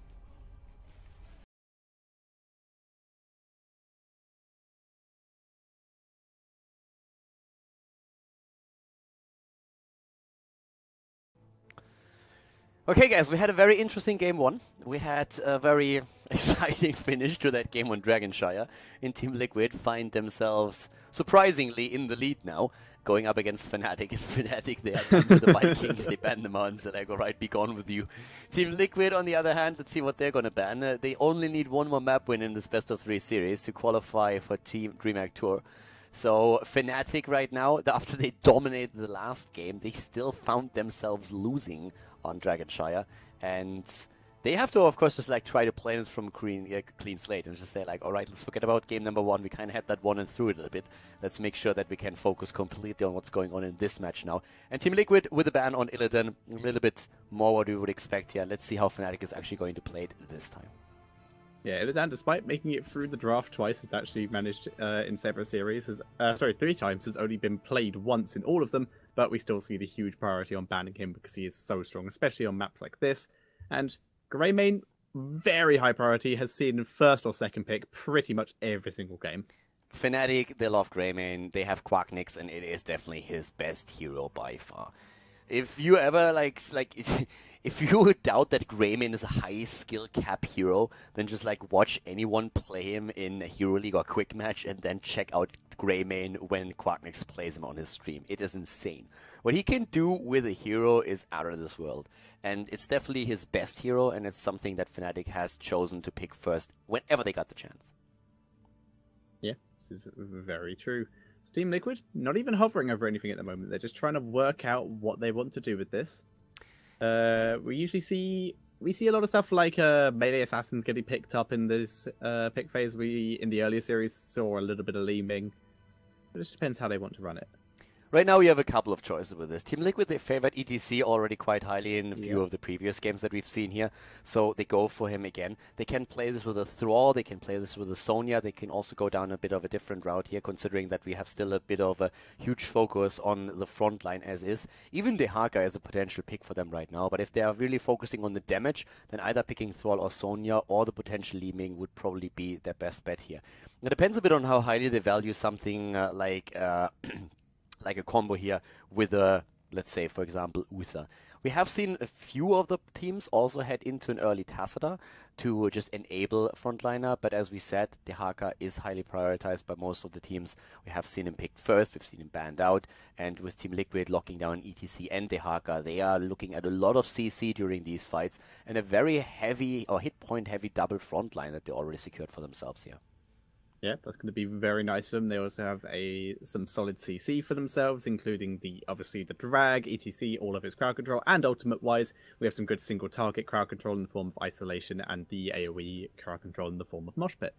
Okay, guys, we had a very interesting game one. We had a very exciting finish to that game on Dragonshire. In Team Liquid find themselves surprisingly in the lead now, going up against Fnatic. And Fnatic, they are the Vikings. they ban them out and said, go, right, be gone with you. Team Liquid, on the other hand, let's see what they're going to ban. Uh, they only need one more map win in this best of three series to qualify for Team DreamHack Tour. So Fnatic right now, after they dominated the last game, they still found themselves losing on Dragonshire, and they have to, of course, just like try to play it from clean, uh, clean slate and just say like, all right, let's forget about game number one. We kind of had that one and through it a little bit. Let's make sure that we can focus completely on what's going on in this match now. And Team Liquid with a ban on Illidan, a little bit more what we would expect here. Let's see how Fnatic is actually going to play it this time. Yeah, Illidan, despite making it through the draft twice, has actually managed uh, in several series. Has uh, sorry, three times. Has only been played once in all of them, but we still see the huge priority on banning him because he is so strong, especially on maps like this. And Greymane, very high priority, has seen first or second pick pretty much every single game. Fnatic, they love Greymane, they have Quacknix, and it is definitely his best hero by far. If you ever like like if you doubt that Greymane is a high skill cap hero, then just like watch anyone play him in a Hero League or Quick Match and then check out Greymane when Quacknix plays him on his stream. It is insane. What he can do with a hero is out of this world. And it's definitely his best hero and it's something that Fnatic has chosen to pick first whenever they got the chance. Yeah, this is very true. So Team Liquid, not even hovering over anything at the moment. They're just trying to work out what they want to do with this. Uh, we usually see we see a lot of stuff like uh, melee assassins getting picked up in this uh, pick phase. We in the earlier series saw a little bit of Li Ming. It just depends how they want to run it. Right now, we have a couple of choices with this. Team Liquid, they favored ETC already quite highly in a few Yeah. of the previous games that we've seen here, so they go for him again. They can play this with a Thrall, they can play this with a Sonya, they can also go down a bit of a different route here, considering that we have still a bit of a huge focus on the front line as is. Even Dehaka is a potential pick for them right now, but if they are really focusing on the damage, then either picking Thrall or Sonya or the potential Li Ming would probably be their best bet here. It depends a bit on how highly they value something uh, like. Uh, like a combo here with a, let's say, for example, Uther. We have seen a few of the teams also head into an early Tacita to just enable frontliner, but as we said, Dehaka is highly prioritized by most of the teams. We have seen him picked first, we've seen him banned out, and with Team Liquid locking down ETC and Dehaka, they are looking at a lot of CC during these fights and a very heavy or hit point heavy double frontline that they already secured for themselves here. Yeah, that's going to be very nice for them. They also have a some solid CC for themselves, including the obviously the drag, etc, all of its crowd control, and ultimate wise, we have some good single target crowd control in the form of isolation, and the AOE crowd control in the form of mosh pit.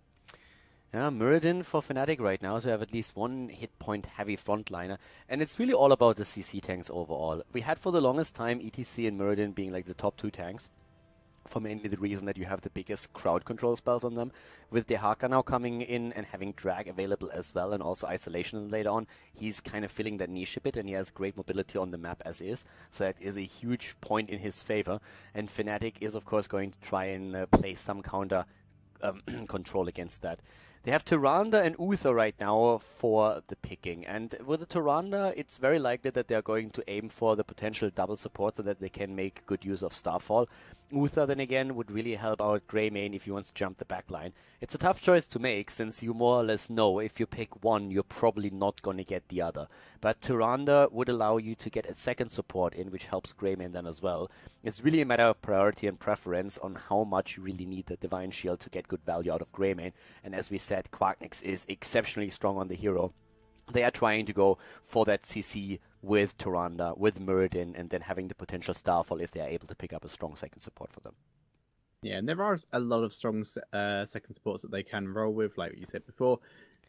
Yeah, Muradin for Fnatic right now, so we have at least one hit point heavy frontliner, and it's really all about the CC tanks overall. We had for the longest time ETC and Muradin being like the top two tanks. For mainly the reason that you have the biggest crowd control spells on them. With Dehaka now coming in and having drag available as well, and also isolation later on, he's kind of filling that niche a bit, and he has great mobility on the map as is. So that is a huge point in his favor. And Fnatic is of course going to try and uh, play some counter um, control against that. They have Tyrande and Uther right now for the picking. And with the Tyrande, it's very likely that they're going to aim for the potential double support so that they can make good use of Starfall. Uther, then again, would really help out Greymane if he wants to jump the backline. It's a tough choice to make since you more or less know if you pick one, you're probably not going to get the other. But Tyrande would allow you to get a second support in, which helps Greymane then as well. It's really a matter of priority and preference on how much you really need the Divine Shield to get good value out of Greymane. And as we said, Quacknix is exceptionally strong on the hero they are trying to go for that CC with Tyrande, with Muradin, and then having the potential Starfall if they are able to pick up a strong second support for them. Yeah, and there are a lot of strong uh, second supports that they can roll with, like you said before.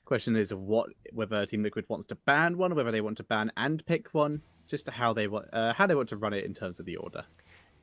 Question is what whether Team Liquid wants to ban one, or whether they want to ban and pick one, just how they want uh, how they want to run it in terms of the order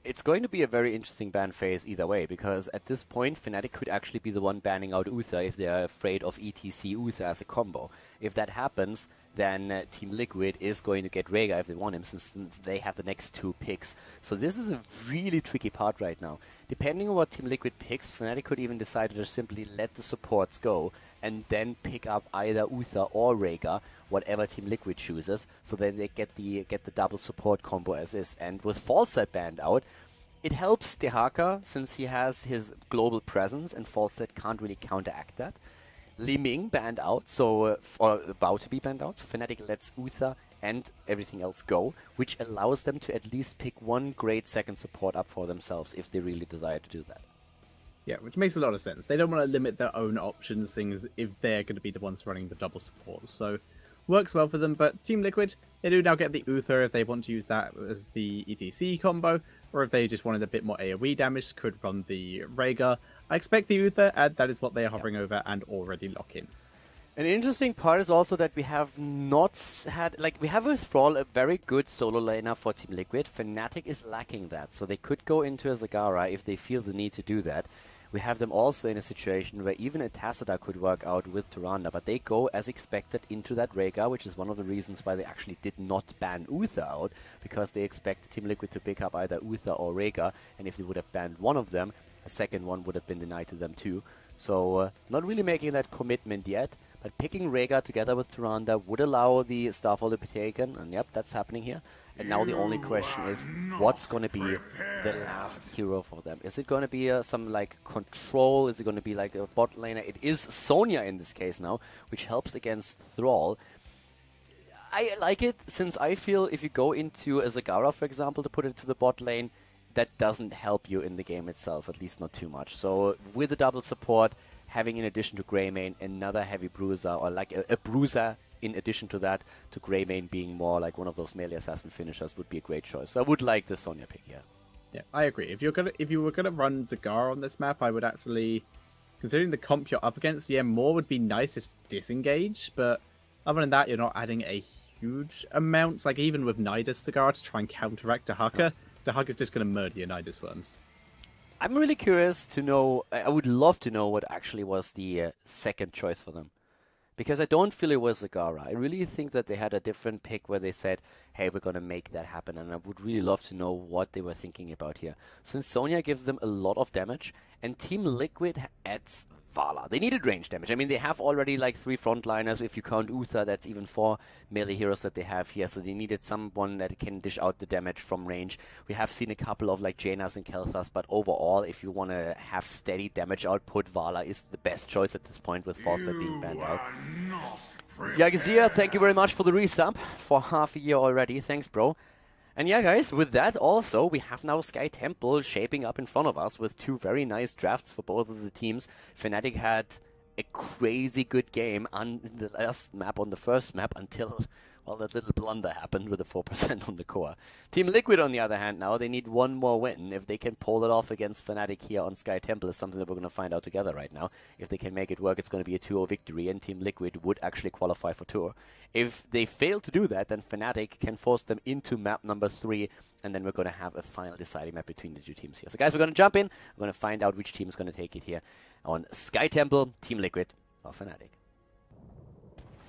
it's going to be a very interesting ban phase either way, because at this point, Fnatic could actually be the one banning out Uther if they're afraid of ETC Uther as a combo. If that happens, then uh, Team Liquid is going to get Rehgar if they want him, since, since, they have the next two picks. So this is a really tricky part right now. Depending on what Team Liquid picks, Fnatic could even decide to just simply let the supports go and then pick up either Uther or Rehgar, whatever Team Liquid chooses, so that they get the get the double support combo as is. And with Falstad banned out, it helps Dehaka since he has his global presence and Falstad can't really counteract that. Li Ming banned out, so uh, or about to be banned out. So Fnatic lets Uther and everything else go, which allows them to at least pick one great second support up for themselves if they really desire to do that. Yeah, which makes a lot of sense. They don't want to limit their own options, things if they're going to be the ones running the double support. So works well for them. But Team Liquid, they do now get the Uther if they want to use that as the ETC combo, or if they just wanted a bit more AoE damage, could run the Rehgar. I expect the Uther, and that is what they are hovering over and already lock in. An interesting part is also that we have not had, like, we have with Thrall a very good solo laner for Team Liquid. Fnatic is lacking that, so they could go into a Zagara if they feel the need to do that. We have them also in a situation where even a Tassadar could work out with Tyrande, but they go as expected into that Rehgar, which is one of the reasons why they actually did not ban Uther out, because they expect Team Liquid to pick up either Uther or Rehgar, and if they would have banned one of them, a second one would have been denied to them too. So uh, not really making that commitment yet, but picking Rehgar together with Tyrande would allow the Starfall to be taken, and yep, that's happening here. And now the only question is, what's going to be the last hero for them? Is it going to be uh, some like control? Is it going to be like a bot laner? It is Sonya in this case now, which helps against Thrall. I like it since I feel if you go into a Zagara, for example, to put it to the bot lane, that doesn't help you in the game itself, at least not too much. So with the double support, having in addition to Greymane another heavy bruiser or like a, a bruiser in addition to that, to Greymane being more like one of those melee assassin finishers would be a great choice. So I would like the Sonya pick here. Yeah, I agree. If you're gonna if you were gonna run Zagar on this map, I would actually considering the comp you're up against, yeah, more would be nice just disengage, but other than that, you're not adding a huge amount. Like even with Nidus Zagar to try and counteract Dehaka, is just gonna murder your Nidus worms. I'm really curious to know. I would love to know what actually was the uh, second choice for them. Because I don't feel it was Zagara. I really think that they had a different pick where they said, hey, we're going to make that happen. And I would really love to know what they were thinking about here. Since Sonya gives them a lot of damage, and Team Liquid adds Valla. They needed range damage. I mean, they have already like three frontliners. If you count Uther, that's even four melee heroes that they have here. So they needed someone that can dish out the damage from range. We have seen a couple of like Jainas and Kael'thas, but overall, if you want to have steady damage output, Valla is the best choice at this point with Falstad being banned out. Yagazir, thank you very much for the resub for half a year already. Thanks, bro. And yeah, guys, with that also, we have now Sky Temple shaping up in front of us with two very nice drafts for both of the teams. Fnatic had a crazy good game on the last map, on the first map, until well, that little blunder happened with the 4% on the core. Team Liquid, on the other hand, now they need one more win. If they can pull it off against Fnatic here on Sky Temple, is something that we're going to find out together right now. If they can make it work, it's going to be a 2-0 victory, and Team Liquid would actually qualify for Tour. If they fail to do that, then Fnatic can force them into map number 3, and then we're going to have a final deciding map between the two teams here. So guys, we're going to jump in, we're going to find out which team is going to take it here on Sky Temple, Team Liquid, or Fnatic.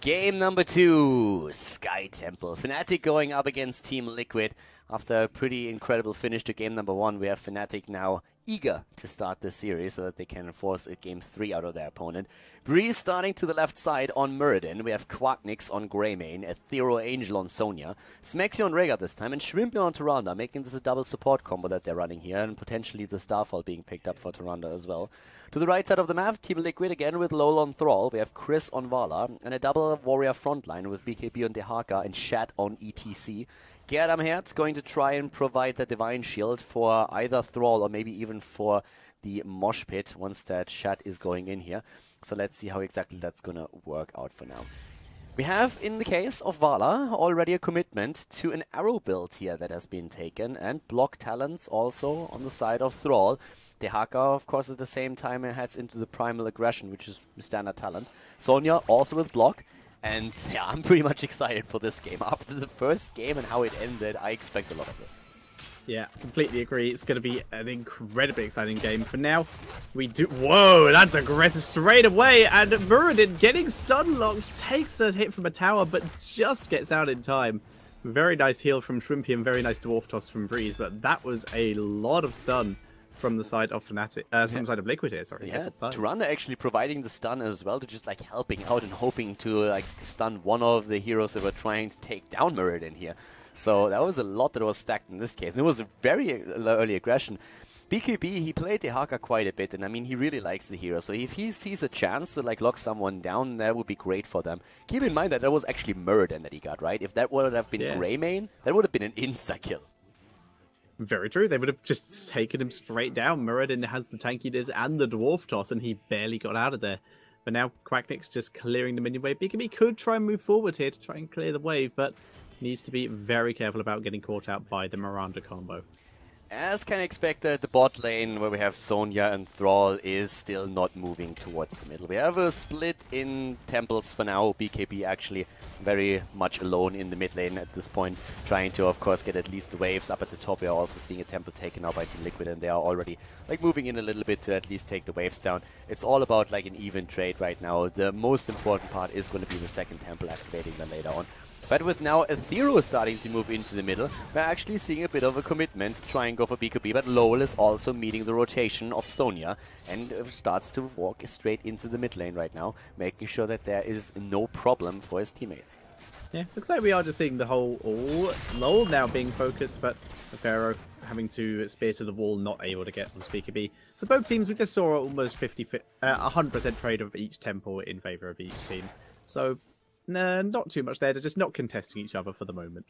Game number two, Sky Temple. Fnatic going up against Team Liquid. After a pretty incredible finish to game number one, we have Fnatic now eager to start this series so that they can force a game three out of their opponent. Breeze starting to the left side on Muradin. We have Quacknix on Greymane, Ethereal Angel on Sonya, Smexy on Rehgar this time, and Schwimpy on Tyrande, making this a double support combo that they're running here, and potentially the Starfall being picked up for Tyrande as well. To the right side of the map, Team Liquid again with Lol on Thrall. We have Chris on Valla, and a double warrior frontline with BKB on Dehaka and Shad on ETC. Gerdamherd going to try and provide the Divine Shield for either Thrall or maybe even for the Mosh Pit once that Shad is going in here. So let's see how exactly that's going to work out for now. We have, in the case of Valla, already a commitment to an arrow build here that has been taken, and block talents also on the side of Thrall. Dehaka, of course, at the same time heads into the primal aggression, which is standard talent. Sonya also with block. And yeah, I'm pretty much excited for this game. After the first game and how it ended, I expect a lot of this. Yeah, completely agree. It's going to be an incredibly exciting game. For now, we do... Whoa, that's aggressive straight away. And Muradin getting stun locked, takes a hit from a tower, but just gets out in time. Very nice heal from Schwimpy and very nice dwarf toss from Breeze, but that was a lot of stun from the side of Fnatic, uh, from the side of Liquid here, sorry. Yeah, Tyrande actually providing the stun as well to just like helping out and hoping to like stun one of the heroes that were trying to take down Muradin here. So that was a lot that was stacked in this case. And it was a very early aggression. BKB, he played Dehaka quite a bit, and I mean, he really likes the hero. So if he sees a chance to like lock someone down, that would be great for them. Keep in mind that that was actually Muradin that he got, right? If that would have been yeah. Greymane, that would have been an insta-kill. Very true. They would have just taken him straight down. Muradin has the tankiness and the dwarf toss, and he barely got out of there. But now Quacknix just clearing the minion wave. BKB could try and move forward here to try and clear the wave, but needs to be very careful about getting caught out by the Miranda combo. As kind of expected, the bot lane where we have Sonya and Thrall is still not moving towards the middle. We have a split in temples for now. BKB actually very much alone in the mid lane at this point, trying to, of course, get at least the waves up at the top. We are also seeing a temple taken out by Team Liquid, and they are already like moving in a little bit to at least take the waves down. It's all about like an even trade right now. The most important part is going to be the second temple activating them later on. But with now Ethereal starting to move into the middle, we're actually seeing a bit of a commitment trying to go for BKB, but Lowell is also meeting the rotation of Sonya and starts to walk straight into the mid lane right now, making sure that there is no problem for his teammates. Yeah, looks like we are just seeing the whole all Lowell now being focused, but the Pharaoh having to spear to the wall, not able to get on BKB. So both teams, we just saw almost 50, 100% uh, trade of each temple in favor of each team. So Nah, not too much there. They're just not contesting each other for the moment.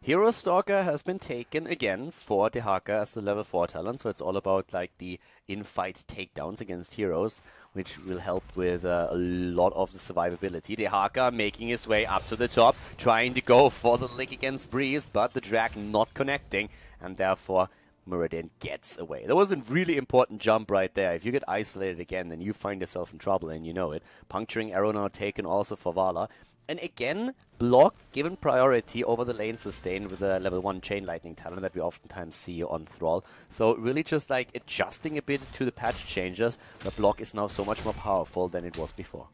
Hero Stalker has been taken again for Dehaka as the level 4 talent, so it's all about like the in-fight takedowns against heroes, which will help with uh, a lot of the survivability. Dehaka making his way up to the top, trying to go for the lick against Breeze, but the drag not connecting, and therefore Muradin gets away. That was a really important jump right there. If you get isolated again, then you find yourself in trouble, and you know it. Puncturing arrow now taken also for Valla. And again, block given priority over the lane sustain with the level 1 chain lightning talent that we oftentimes see on Thrall. So really just like adjusting a bit to the patch changes, the block is now so much more powerful than it was before.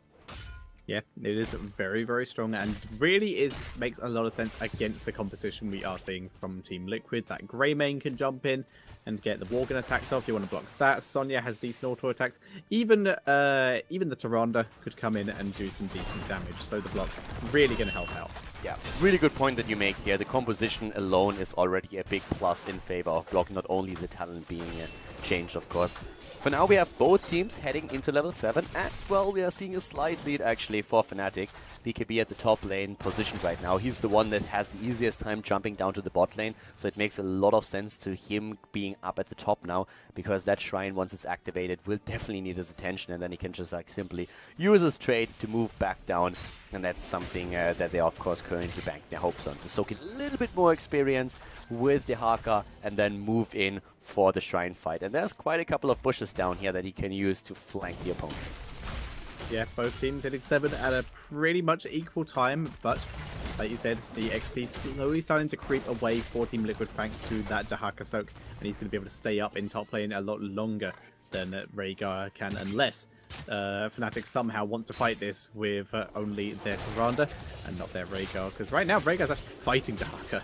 Yeah, it is very, very strong and really is makes a lot of sense against the composition we are seeing from Team Liquid. That Greymane can jump in and get the Worgen attacks off. You want to block that. Sonya has decent auto attacks. Even uh, even the Tyrande could come in and do some decent damage. So the block really going to help out. Yeah, really good point that you make here. The composition alone is already a big plus in favor of block, not only the talent being changed, of course. For now, we have both teams heading into level 7, and, well, we are seeing a slight lead, actually, for Fnatic. BKB at the top lane positioned right now. He's the one that has the easiest time jumping down to the bot lane, so it makes a lot of sense to him being up at the top now, because that shrine, once it's activated, will definitely need his attention, and then he can just like simply use his trade to move back down, and that's something uh, that they of course currently bank their hopes on. To soak a little bit more experience with Dehaka, and then move in for the shrine fight. And there's quite a couple of bushes down here that he can use to flank the opponent. Yeah, both teams hitting 7 at a pretty much equal time, but like you said, the XP slowly starting to creep away for Team Liquid thanks to that Dehaka soak, and he's going to be able to stay up in top lane a lot longer than Rehgar can, unless uh, Fnatic somehow want to fight this with uh, only their Tyrande and not their Rehgar, because right now Rehgar's actually fighting Dehaka.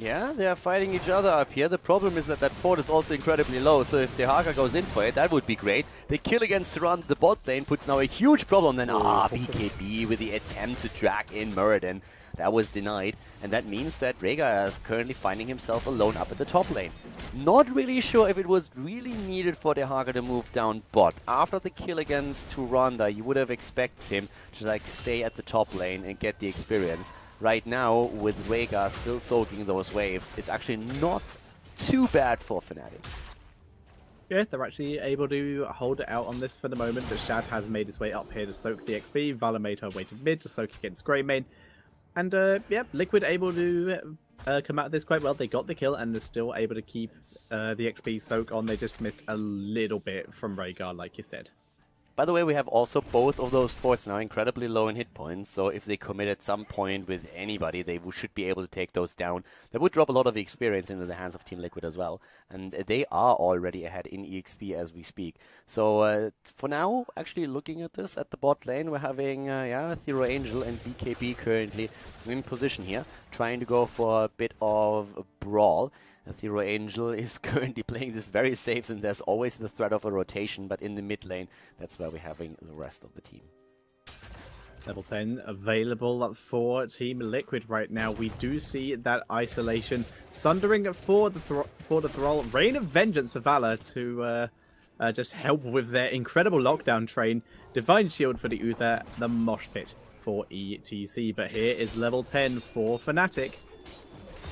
Yeah, they are fighting each other up here. The problem is that that fort is also incredibly low, so if Dehaka goes in for it, that would be great. The kill against Tyrande the bot lane puts now a huge problem. Then, ah, BKB with the attempt to drag in Muradin. That was denied, and that means that Rehgar is currently finding himself alone up at the top lane. Not really sure if it was really needed for Dehaka to move down bot. After the kill against Tyrande, you would have expected him to like stay at the top lane and get the experience right now with Rehgar still soaking those waves, it's actually not too bad for Fnatic. Yeah, they're actually able to hold it out on this for the moment, but Shad has made his way up here to soak the XP, Valla made her way to mid to soak against Greymane, and uh, yeah, Liquid able to uh, come out of this quite well. They got the kill and are still able to keep uh, the XP soak on. They just missed a little bit from Rehgar, like you said. By the way, we have also both of those forts now incredibly low in hit points, so if they commit at some point with anybody, they should be able to take those down. That would drop a lot of experience into the hands of Team Liquid as well, and they are already ahead in EXP as we speak. So uh, for now, actually looking at this at the bot lane, we're having uh, yeah Thero Angel and BKB currently in position here, trying to go for a bit of a brawl. Thero Angel is currently playing this very safe and there's always the threat of a rotation, but in the mid lane, that's where we're having the rest of the team. Level 10 available for Team Liquid right now. We do see that isolation sundering for the for the Thrall. Rain of Vengeance for Valla to uh, uh, just help with their incredible lockdown train. Divine Shield for the Uther, the Mosh Pit for ETC. But here is level 10 for Fnatic.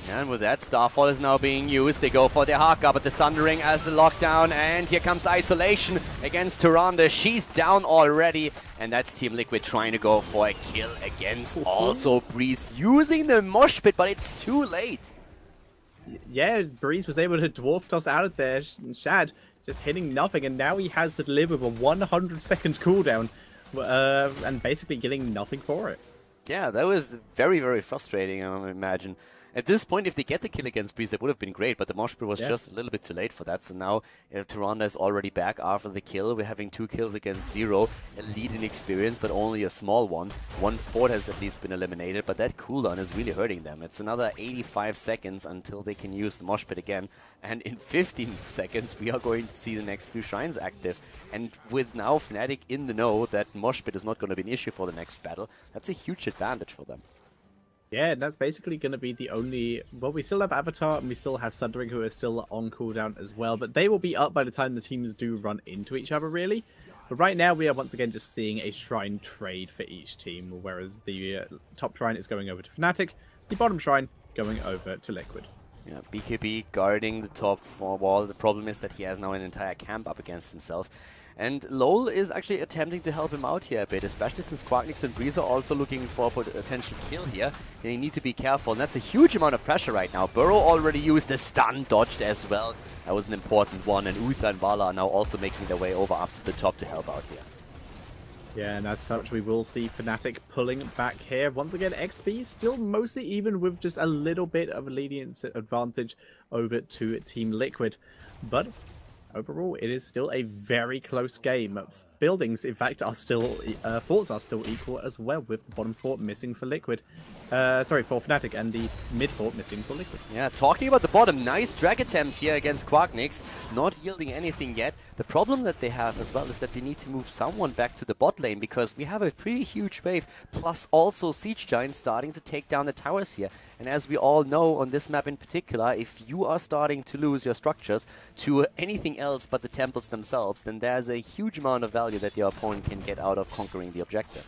And with that, Starfall is now being used. They go for Dehaka, but the Sundering as the lockdown. And here comes Isolation against Tyrande. She's down already. And that's Team Liquid trying to go for a kill against also Breeze using the Mosh Pit, but it's too late. Yeah, Breeze was able to dwarf toss out of there. Shad just hitting nothing, and now he has to deliver with a 100 second cooldown uh, and basically getting nothing for it. Yeah, that was very, very frustrating, I imagine. At this point, if they get the kill against Breeze, that would have been great, but the Mosh Pit was yeah. just a little bit too late for that. So now uh, is already back after the kill. We're having two kills against Zero, a lead in experience, but only a small one. One fort has at least been eliminated, but that cooldown is really hurting them. It's another 85 seconds until they can use the Mosh Pit again. And in 15 seconds, we are going to see the next few shrines active. And with now Fnatic in the know that Mosh Pit is not going to be an issue for the next battle, that's a huge advantage for them. Yeah, and that's basically going to be the only... Well, we still have Avatar and we still have Sundering who are still on cooldown as well, but they will be up by the time the teams do run into each other, really. But right now, we are once again just seeing a Shrine trade for each team, whereas the uh, top Shrine is going over to Fnatic, the bottom Shrine going over to Liquid. Yeah, BKB guarding the top wall. The problem is that he has now an entire camp up against himself. And Lowell is actually attempting to help him out here a bit, especially since Quacknix and Breeze are also looking for a potential kill here. They need to be careful, and that's a huge amount of pressure right now. Burrow already used the stun, dodged as well. That was an important one, and Uther and Valla are now also making their way over up to the top to help out here. Yeah, and as such, we will see Fnatic pulling back here. Once again, XP still mostly even with just a little bit of a leading advantage over to Team Liquid. But overall, it is still a very close game. Buildings, in fact, are still uh, forts are still equal as well, with the bottom fort missing for Liquid. Uh, sorry, for Fnatic, and the mid fort missing for Liquid. Yeah, talking about the bottom, nice drag attempt here against Quacknix, not yielding anything yet. The problem that they have as well is that they need to move someone back to the bot lane because we have a pretty huge wave, plus also Siege Giants starting to take down the towers here. And as we all know on this map in particular, if you are starting to lose your structures to anything else but the temples themselves, then there's a huge amount of value that your opponent can get out of conquering the objective.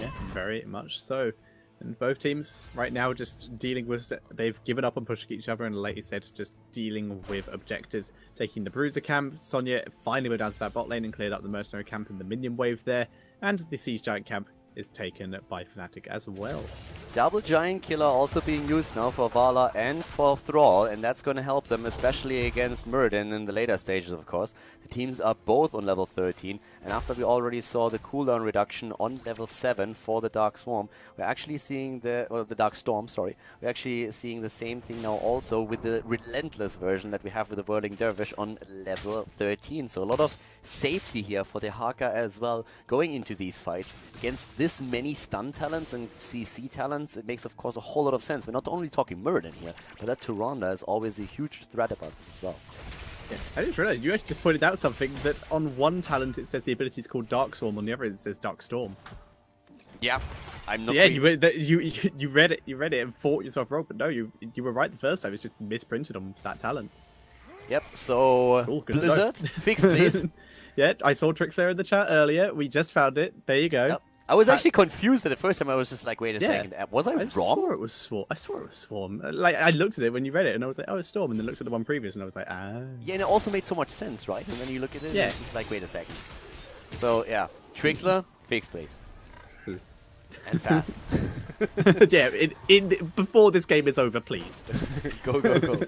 Yeah, very much so. And both teams right now just dealing with they've given up on pushing each other and like you said, just dealing with objectives. Taking the bruiser camp, Sonya finally went down to that bot lane and cleared up the mercenary camp and the minion wave there, and the siege giant camp is taken by Fnatic as well. Double Giant Killer also being used now for Valla and for Thrall, and that's going to help them, especially against Muradin in the later stages, of course. The teams are both on level 13, and after we already saw the cooldown reduction on level 7 for the Dark Swarm, we're actually seeing the, or the Dark Storm, sorry, we're actually seeing the same thing now also with the Relentless version that we have with the Whirling Dervish on level 13. So a lot of safety here for Dehaka as well going into these fights. Against this many stun talents and CC talents, it makes of course a whole lot of sense. We're not only talking Muradin here, but that Tyrande is always a huge threat about this as well. Yeah, I just realized you actually just pointed out something that on one talent it says the ability is called Dark Swarm, on the other it says Dark Storm. Yeah, I'm not. Yeah, you, you you read it, you read it and thought yourself wrong, but no, you you were right the first time. It's just misprinted on that talent. Yep. So cool, Blizzard, fix please. Yeah, I saw Trikslyr in the chat earlier. We just found it. There you go. Yep. I was actually confused at the first time. I was just like, wait a yeah. second, uh, was I, I wrong? Swore it was Swarm. I swore it was Swarm. Uh, like I looked at it when you read it, and I was like, oh, it's Storm. And then looked at the one previous, and I was like, ah. Yeah, and it also made so much sense, right? And then you look at it, yeah. it's just like, wait a second. So yeah, Trikslyr, fix please. Please. And fast. yeah, in, in, before this game is over, please. go, go, go.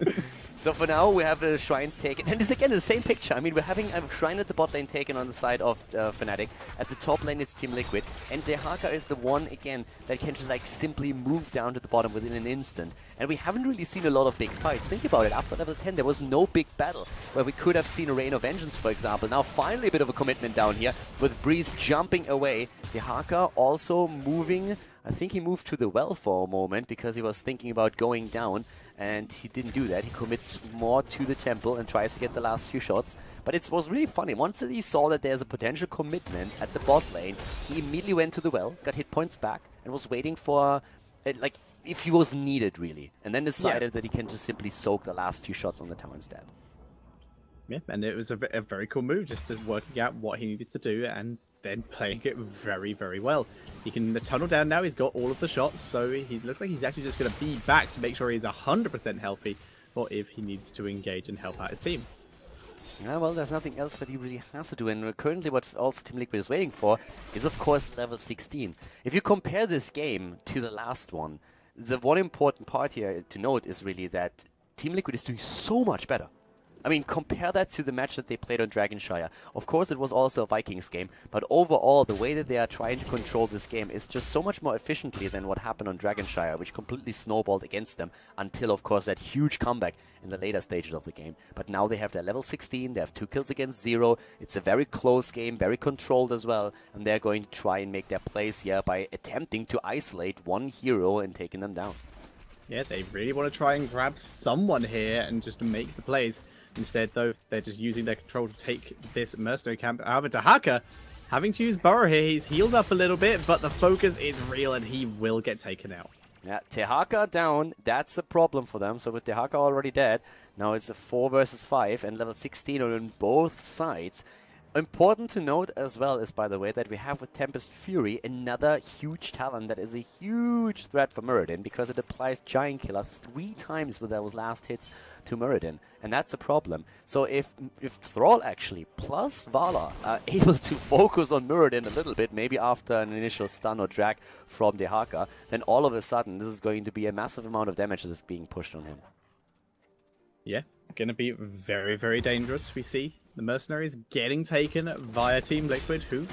So for now, we have the shrines taken. And it's again the same picture. I mean, we're having a shrine at the bot lane taken on the side of uh, Fnatic. At the top lane, it's Team Liquid. And Dehaka is the one, again, that can just like simply move down to the bottom within an instant. And we haven't really seen a lot of big fights. Think about it. After level 10, there was no big battle where we could have seen a Rain of Vengeance, for example. Now, finally, a bit of a commitment down here with Breeze jumping away. Dehaka also moving I think he moved to the well for a moment because he was thinking about going down and he didn't do that. He commits more to the temple and tries to get the last few shots. But it was really funny. Once he saw that there's a potential commitment at the bot lane, he immediately went to the well, got hit points back, and was waiting for, uh, like, if he was needed, really. And then decided yeah. that he can just simply soak the last few shots on the tower instead. Yeah, and it was a, a very cool move, just to working out what he needed to do and then playing it very, very well. He can the tunnel down now. He's got all of the shots, so he looks like he's actually just going to be back to make sure he's 100% healthy, or if he needs to engage and help out his team. Yeah, well, there's nothing else that he really has to do, and currently what also Team Liquid is waiting for is, of course, level 16. If you compare this game to the last one, the one important part here to note is really that Team Liquid is doing so much better. I mean, compare that to the match that they played on Dragonshire. Of course, it was also a Vikings game, but overall, the way that they are trying to control this game is just so much more efficiently than what happened on Dragonshire, which completely snowballed against them until, of course, that huge comeback in the later stages of the game. But now they have their level 16, they have two kills against zero. It's a very close game, very controlled as well, and they're going to try and make their plays here by attempting to isolate one hero and taking them down. Yeah, they really want to try and grab someone here and just make the plays. Instead, though, they're just using their control to take this mercenary camp. However, Dehaka, having to use Burrow here, he's healed up a little bit, but the focus is real and he will get taken out. Yeah, Dehaka down, that's a problem for them. So with Dehaka already dead, now it's a 4 versus 5 and level 16 on both sides. Important to note as well is, by the way, that we have with Tempest Fury another huge talent that is a huge threat for Muradin because it applies Giant Killer three times with those last hits to Muradin, and that's a problem. So if if Thrall actually plus Valla are able to focus on Muradin a little bit, maybe after an initial stun or drag from Dehaka, then all of a sudden this is going to be a massive amount of damage that's being pushed on him. Yeah, gonna be very, very dangerous, we see. The mercenaries getting taken via Team Liquid, who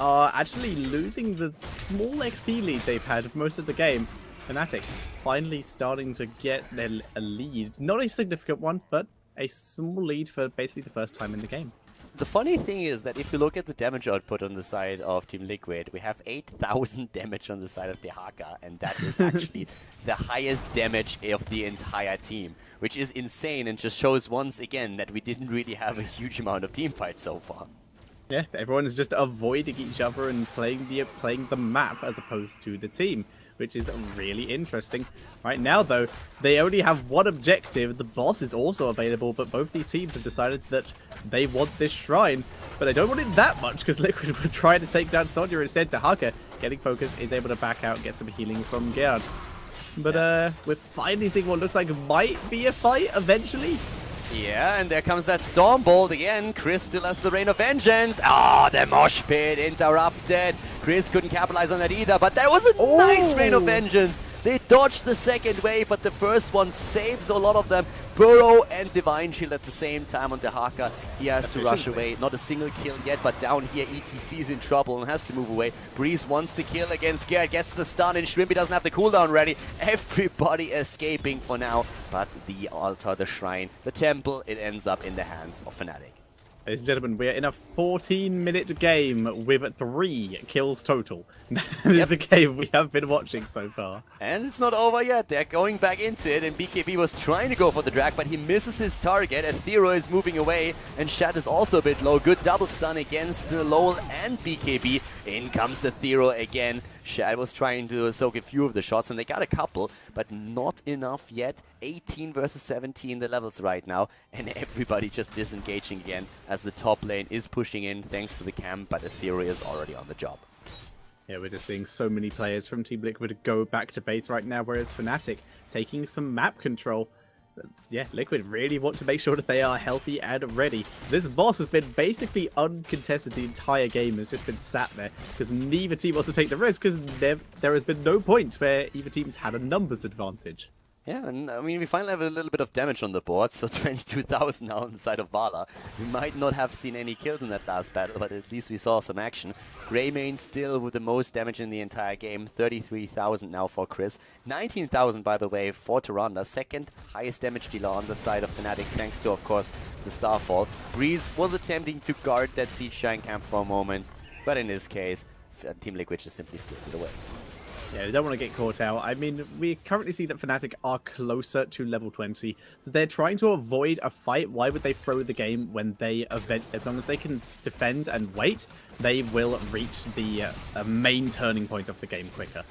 are actually losing the small XP lead they've had most of the game. Fnatic finally starting to get their a lead. Not a significant one, but a small lead for basically the first time in the game. The funny thing is that if you look at the damage output on the side of Team Liquid, we have 8,000 damage on the side of Dehaka, and that is actually the highest damage of the entire team, which is insane and just shows once again that we didn't really have a huge amount of team fights so far. Yeah, everyone is just avoiding each other and playing the playing the map as opposed to the team, which is really interesting. Right now, though, they only have one objective. The boss is also available, but both these teams have decided that they want this shrine. But they don't want it that much because Liquid were trying to take down Sonya instead. Dehaka, getting focused, is able to back out, and get some healing from Gerd. But uh, we're finally seeing what looks like might be a fight eventually. Yeah, and there comes that Storm Bolt again. Chris still has the Rain of Vengeance. Oh, the Mosh Pit interrupted. Chris couldn't capitalize on that either, but that was a oh. nice Rain of Vengeance. They dodged the second wave, but the first one saves a lot of them. Burrow and Divine Shield at the same time on Dehaka. He has to rush away. Not a single kill yet, but down here ETC is in trouble and has to move away. Breeze wants to kill against Garrett, gets the stun, and Schwimpy doesn't have the cooldown ready. Everybody escaping for now, but the altar, the shrine, the temple, it ends up in the hands of Fnatic. Ladies and gentlemen, we are in a 14-minute game with three kills total. that is yep. the game we have been watching so far. And it's not over yet. They're going back into it, and BKB was trying to go for the drag, but he misses his target, and Thero is moving away, and Shad is also a bit low. Good double stun against Lowell and BKB. In comes the Thero again. Shad was trying to soak a few of the shots, and they got a couple, but not enough yet. 18 versus 17 the levels right now, and everybody just disengaging again as the top lane is pushing in thanks to the camp, but Ethereal is already on the job. Yeah, we're just seeing so many players from Team Liquid go back to base right now, whereas Fnatic taking some map control yeah, Liquid really want to make sure that they are healthy and ready. This boss has been basically uncontested the entire game. Has just been sat there because neither team wants to take the risk because there, has been no point where either team's had a numbers advantage. Yeah, and I mean, we finally have a little bit of damage on the board, so 22,000 now on the side of Valla. We might not have seen any kills in that last battle, but at least we saw some action. Greymane still with the most damage in the entire game, 33,000 now for Chris. 19,000, by the way, for Tyrande, second highest damage dealer on the side of Fnatic, thanks to, of course, the Starfall. Breeze was attempting to guard that Siege Giant camp for a moment, but in this case, Team Liquid just simply steals it away. Yeah, we don't want to get caught out. I mean, we currently see that Fnatic are closer to level 20, so they're trying to avoid a fight. Why would they throw the game when they event? As long as they can defend and wait, they will reach the uh, main turning point of the game quicker.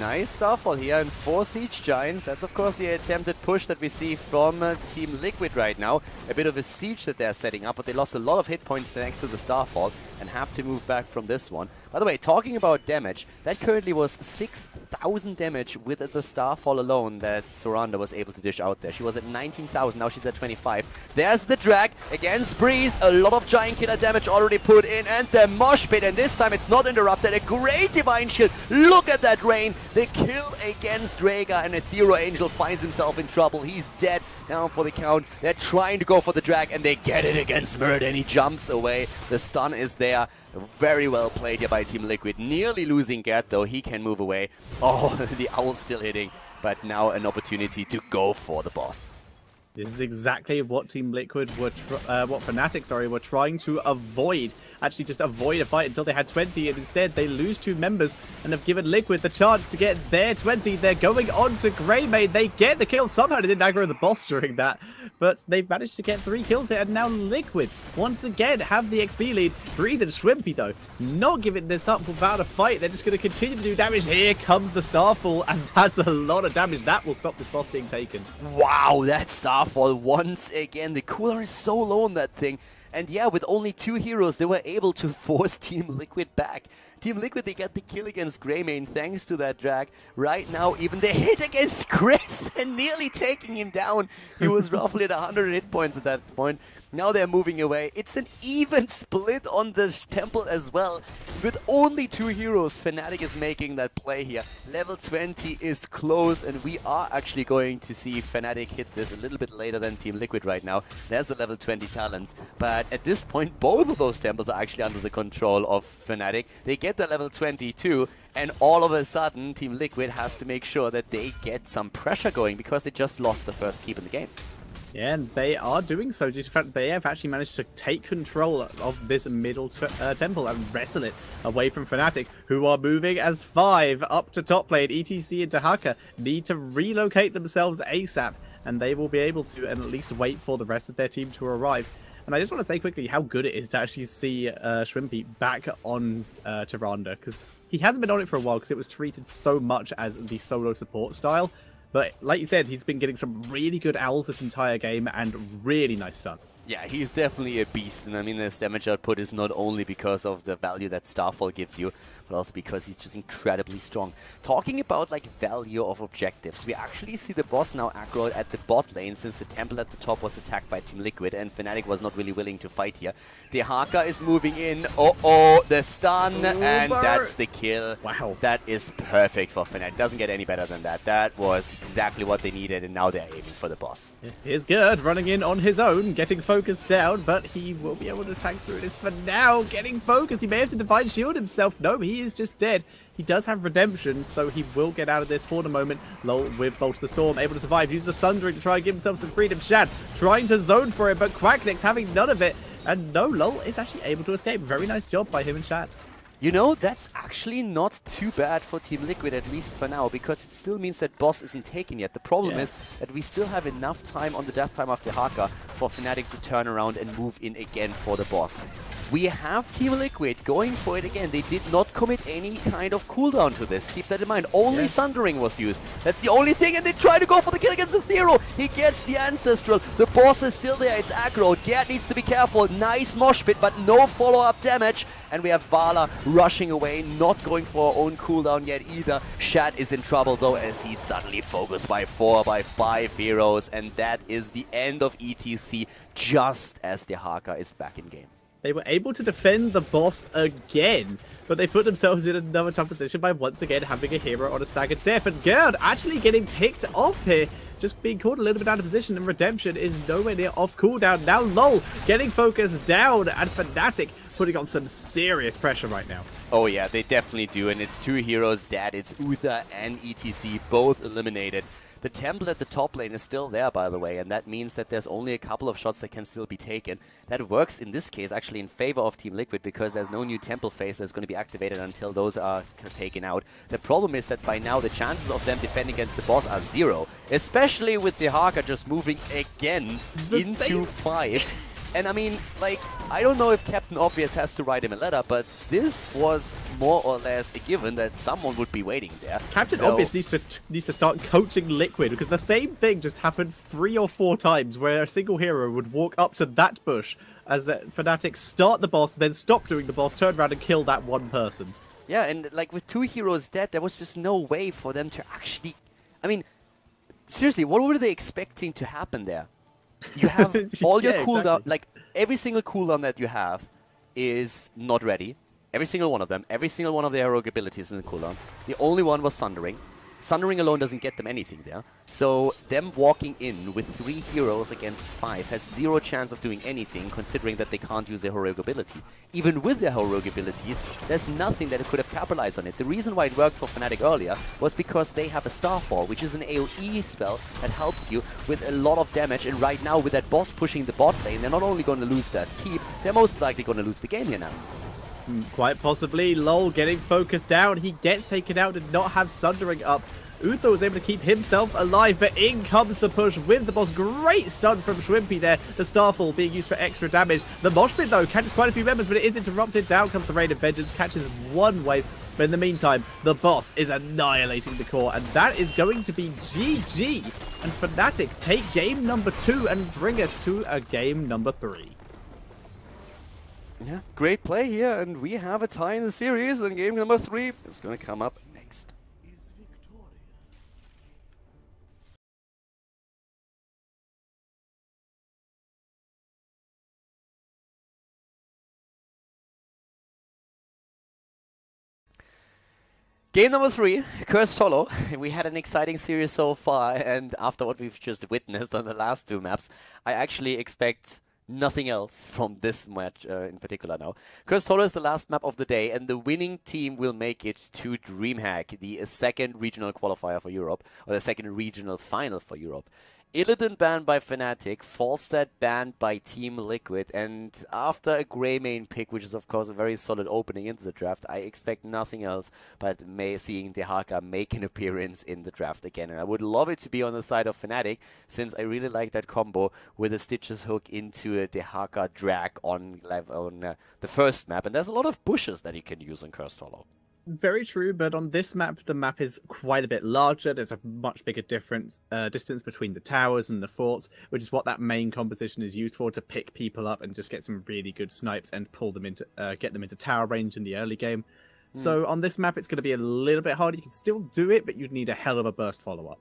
Nice Starfall here and four Siege Giants. That's of course the attempted push that we see from uh, Team Liquid right now. A bit of a siege that they're setting up, but they lost a lot of hit points thanks to the Starfall and have to move back from this one. By the way, talking about damage, that currently was 6,000 damage with the Starfall alone that Tyrande was able to dish out there. She was at 19,000, now she's at 25. There's the drag against Breeze. A lot of Giant Killer damage already put in, and the Mosh Pit, and this time it's not interrupted. A great Divine Shield. Look at that rain. The kill against Rehgar, and Ethereal Angel finds himself in trouble. He's dead. Down for the count. They're trying to go for the drag, and they get it against Murd, and he jumps away. The stun is there. Very well played here by Team Liquid. Nearly losing Gerd, though. He can move away. Oh, the Owl's still hitting. But now an opportunity to go for the boss. This is exactly what Team Liquid were, uh, what Fnatic, sorry, were trying to avoid. Actually, just avoid a fight until they had 20, and instead they lose two members and have given Liquid the chance to get their 20. They're going on to Greymane. They get the kill. Somehow they didn't aggro the boss during that, but they've managed to get three kills here, and now Liquid once again have the XP lead. Breeze and Schwimpy, though, not giving this up without a fight. They're just going to continue to do damage. Here comes the Starfall, and that's a lot of damage. That will stop this boss being taken. Wow, that Starfall once again. The cooler is so low on that thing. And yeah, with only two heroes, they were able to force Team Liquid back. Team Liquid, they get the kill against Greymane thanks to that drag. Right now, even the hit against Chris and nearly taking him down. He was roughly at 100 hit points at that point. Now they're moving away. It's an even split on the temple as well. With only two heroes, Fnatic is making that play here. Level 20 is close, and we are actually going to see Fnatic hit this a little bit later than Team Liquid right now. There's the level 20 talents. But at this point, both of those temples are actually under the control of Fnatic. They get the level 22, and all of a sudden, Team Liquid has to make sure that they get some pressure going because they just lost the first keep in the game. Yeah, and they are doing so In fact they have actually managed to take control of this middle uh, temple and wrestle it away from Fnatic, who are moving as five up to top lane. ETC and Dehaka need to relocate themselves ASAP, and they will be able to and at least wait for the rest of their team to arrive. And I just want to say quickly how good it is to actually see uh, Schwimpy back on uh, Tyrande, because he hasn't been on it for a while because it was treated so much as the solo support style. But like you said, he's been getting some really good owls this entire game and really nice stunts. Yeah, he's definitely a beast. And I mean, his damage output is not only because of the value that Starfall gives you, but also because he's just incredibly strong. Talking about like value of objectives, we actually see the boss now aggro at the bot lane since the temple at the top was attacked by Team Liquid and Fnatic was not really willing to fight here. Dehaka is moving in. Oh, oh, the stun, and that's the kill. Wow. That is perfect for Fnatic. Doesn't get any better than that. That was exactly what they needed, and now they're aiming for the boss. Here's Gerd running in on his own, getting focused down, but he will be able to tank through this for now. Getting focused. He may have to Divine Shield himself. No, he is just dead. He does have redemption, so he will get out of this for the moment. Lol with Bolt of the Storm, able to survive. Uses the Sundering to try and give himself some freedom. Shad trying to zone for it, but Quacknix having none of it. And no, Lol is actually able to escape. Very nice job by him and Shad. You know, that's actually not too bad for Team Liquid, at least for now, because it still means that boss isn't taken yet. The problem yeah. is that we still have enough time on the death time of Haka for Fnatic to turn around and move in again for the boss we have Team Liquid going for it again. They did not commit any kind of cooldown to this. Keep that in mind. Only yeah. Sundering was used. That's the only thing, and they try to go for the kill against the Zero. He gets the Ancestral. The boss is still there. It's aggro. Gerd needs to be careful. Nice mosh pit, but no follow-up damage. And we have Valla rushing away, not going for our own cooldown yet either. Shad is in trouble, though, as he's suddenly focused by four, by five heroes. And that is the end of ETC, just as Dehaka is back in game. They were able to defend the boss again, but they put themselves in another tough position by once again having a hero on a staggered death. And Gerd actually getting picked off here, just being caught a little bit out of position, and Redemption is nowhere near off cooldown. Now LOL getting focused down, and Fnatic putting on some serious pressure right now. Oh yeah, they definitely do, and it's two heroes dead. It's Uther and ETC, both eliminated. The temple at the top lane is still there, by the way, and that means that there's only a couple of shots that can still be taken. That works in this case actually in favor of Team Liquid because there's no new temple phase that's going to be activated until those are taken out. The problem is that by now the chances of them defending against the boss are zero, especially with Dehaka just moving again the into 5. And I mean, like, I don't know if Captain Obvious has to write him a letter, but this was more or less a given that someone would be waiting there. Captain so... Obvious needs to needs to start coaching Liquid because the same thing just happened three or four times where a single hero would walk up to that bush as uh, Fnatic start the boss, then stop doing the boss, turn around and kill that one person. Yeah, and like with two heroes dead, there was just no way for them to actually... I mean, seriously, what were they expecting to happen there? You have all your cooldown, exactly. like every single cooldown that you have is not ready. Every single one of them, every single one of their heroic abilities in the cooldown. The only one was Sundering. Sundering alone doesn't get them anything there. So them walking in with three heroes against five has zero chance of doing anything considering that they can't use their heroic ability. Even with their heroic abilities, there's nothing that could have capitalized on it. The reason why it worked for Fnatic earlier was because they have a Starfall, which is an AoE spell that helps you with a lot of damage. And right now with that boss pushing the bot lane, they're not only going to lose that keep, they're most likely going to lose the game here now. Quite possibly. Lol getting focused down. He gets taken out and not have Sundering up. Uther was able to keep himself alive, but in comes the push with the boss. Great stun from Schwimpy there. The Starfall being used for extra damage. The Mosh Pit, though, catches quite a few members, but it is interrupted. Down comes the Rain of Vengeance, catches one wave. But in the meantime, the boss is annihilating the core, and that is going to be GG. And Fnatic take game number two and bring us to a game number three. Yeah, great play here, and we have a tie in the series, and game number three is going to come up next. Game number three, Cursed Hollow. We had an exciting series so far, and after what we've just witnessed on the last two maps, I actually expect nothing else from this match uh, in particular now. Cursed Hollow is the last map of the day, and the winning team will make it to DreamHack, the second regional qualifier for Europe, or the second regional final for Europe. Illidan banned by Fnatic, Falstad banned by Team Liquid, and after a Greymane pick, which is of course a very solid opening into the draft, I expect nothing else but may seeing Dehaka make an appearance in the draft again. And I would love it to be on the side of Fnatic, since I really like that combo with a Stitches hook into a Dehaka drag on, on uh, the first map. And there's a lot of bushes that he can use on Cursed Hollow. Very true, but on this map, the map is quite a bit larger. There's a much bigger difference uh, distance between the towers and the forts, which is what that main composition is used for to pick people up and just get some really good snipes and pull them into uh, get them into tower range in the early game. Mm. So on this map, it's going to be a little bit harder. You can still do it, but you'd need a hell of a burst follow up.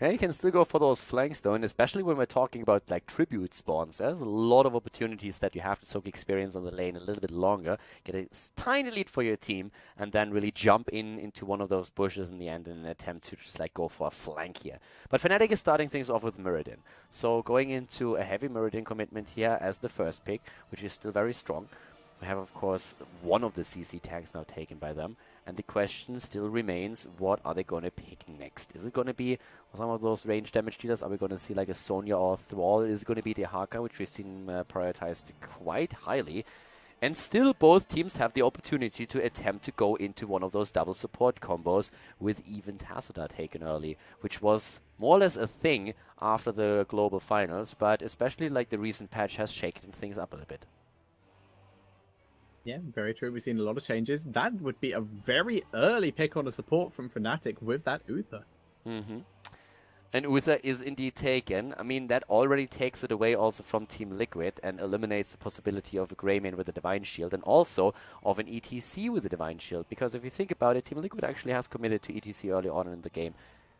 Yeah, you can still go for those flanks though, and especially when we're talking about like tribute spawns, there's a lot of opportunities that you have to soak experience on the lane a little bit longer, get a tiny lead for your team, and then really jump in into one of those bushes in the end in an attempt to just like go for a flank here. But Fnatic is starting things off with Muradin, so going into a heavy Muradin commitment here as the first pick, which is still very strong. We have, of course, one of the CC tanks now taken by them. And the question still remains, what are they going to pick next? Is it going to be some of those range damage dealers? Are we going to see like a Sonya or a Thrall? Is it going to be the Haka, which we've seen uh, prioritized quite highly? And still both teams have the opportunity to attempt to go into one of those double support combos with even Tassadar taken early, which was more or less a thing after the global finals, but especially like the recent patch has shaken things up a little bit. Yeah, very true. We've seen a lot of changes. That would be a very early pick on a support from Fnatic with that Uther. Mm-hmm. And Uther is indeed taken. I mean, that already takes it away also from Team Liquid and eliminates the possibility of a Greymane with a Divine Shield and also of an ETC with a Divine Shield. Because if you think about it, Team Liquid actually has committed to ETC early on in the game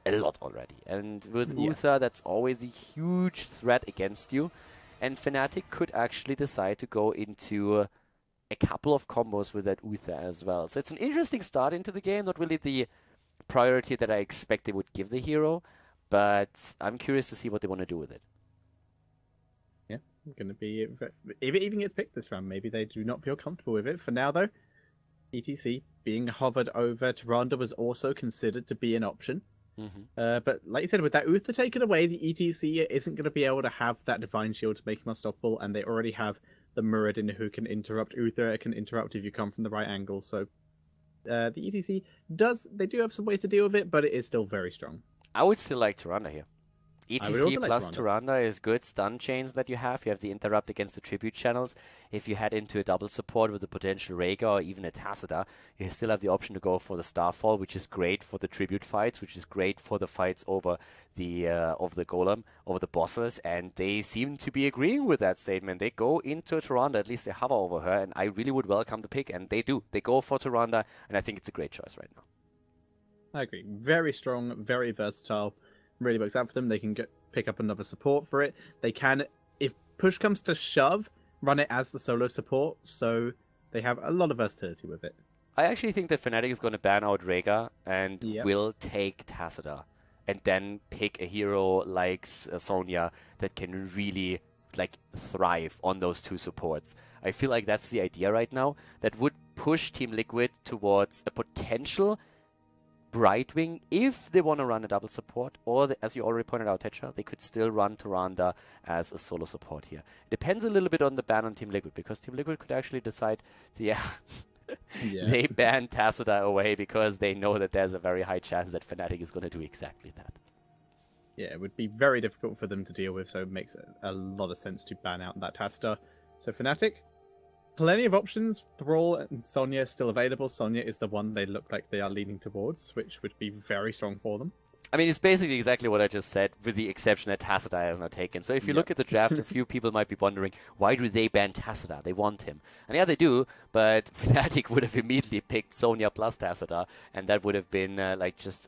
a lot already. And with yeah. Uther, that's always a huge threat against you. And Fnatic could actually decide to go into... Uh, a couple of combos with that Uther as well. So it's an interesting start into the game, not really the priority that I expect they would give the hero, but I'm curious to see what they want to do with it. Yeah, going to be if it even gets picked this round, maybe they do not feel comfortable with it. For now, though, ETC being hovered over Tyrande was also considered to be an option. Mm-hmm. Uh, but like you said, with that Uther taken away, the ETC isn't going to be able to have that Divine Shield to make him unstoppable, and they already have the Muradin who can interrupt Uther. It can interrupt if you come from the right angle. So uh, the ETC does they do have some ways to deal with it, but it is still very strong. I would still like Tyrande here. ETC plus like Tyrande is good stun chains that you have. You have the interrupt against the tribute channels. If you head into a double support with a potential Rehgar or even a Tassadar, you still have the option to go for the Starfall, which is great for the tribute fights, which is great for the fights over the uh, over the Golem, over the bosses, and they seem to be agreeing with that statement. They go into Tyrande, at least they hover over her, and I really would welcome the pick, and they do. They go for Tyrande, and I think it's a great choice right now. I agree. Very strong, very versatile really works out for them. They can get pick up another support for it. They can, if push comes to shove, run it as the solo support. So they have a lot of versatility with it. I actually think that Fnatic is going to ban out Rehgar and yep. will take Tassadar and then pick a hero like uh, Sonya that can really like thrive on those two supports. I feel like that's the idea right now that would push Team Liquid towards a potential Brightwing if they want to run a double support, or the, as you already pointed out, Tetcher, they could still run Tyrande as a solo support here. It depends a little bit on the ban on Team Liquid, because Team Liquid could actually decide, to, yeah, yeah. they ban Tassadar away because they know that there's a very high chance that Fnatic is going to do exactly that. Yeah, it would be very difficult for them to deal with, so it makes a, lot of sense to ban out that Tassadar. So Fnatic, plenty of options. Thrall and Sonya still available. Sonya is the one they look like they are leaning towards, which would be very strong for them. I mean, it's basically exactly what I just said, with the exception that Tassadar is not taken. So if you yep. look at the draft, a few people might be wondering, why do they ban Tassadar? They want him. And yeah, they do, but Fnatic would have immediately picked Sonya plus Tassadar, and that would have been uh, like just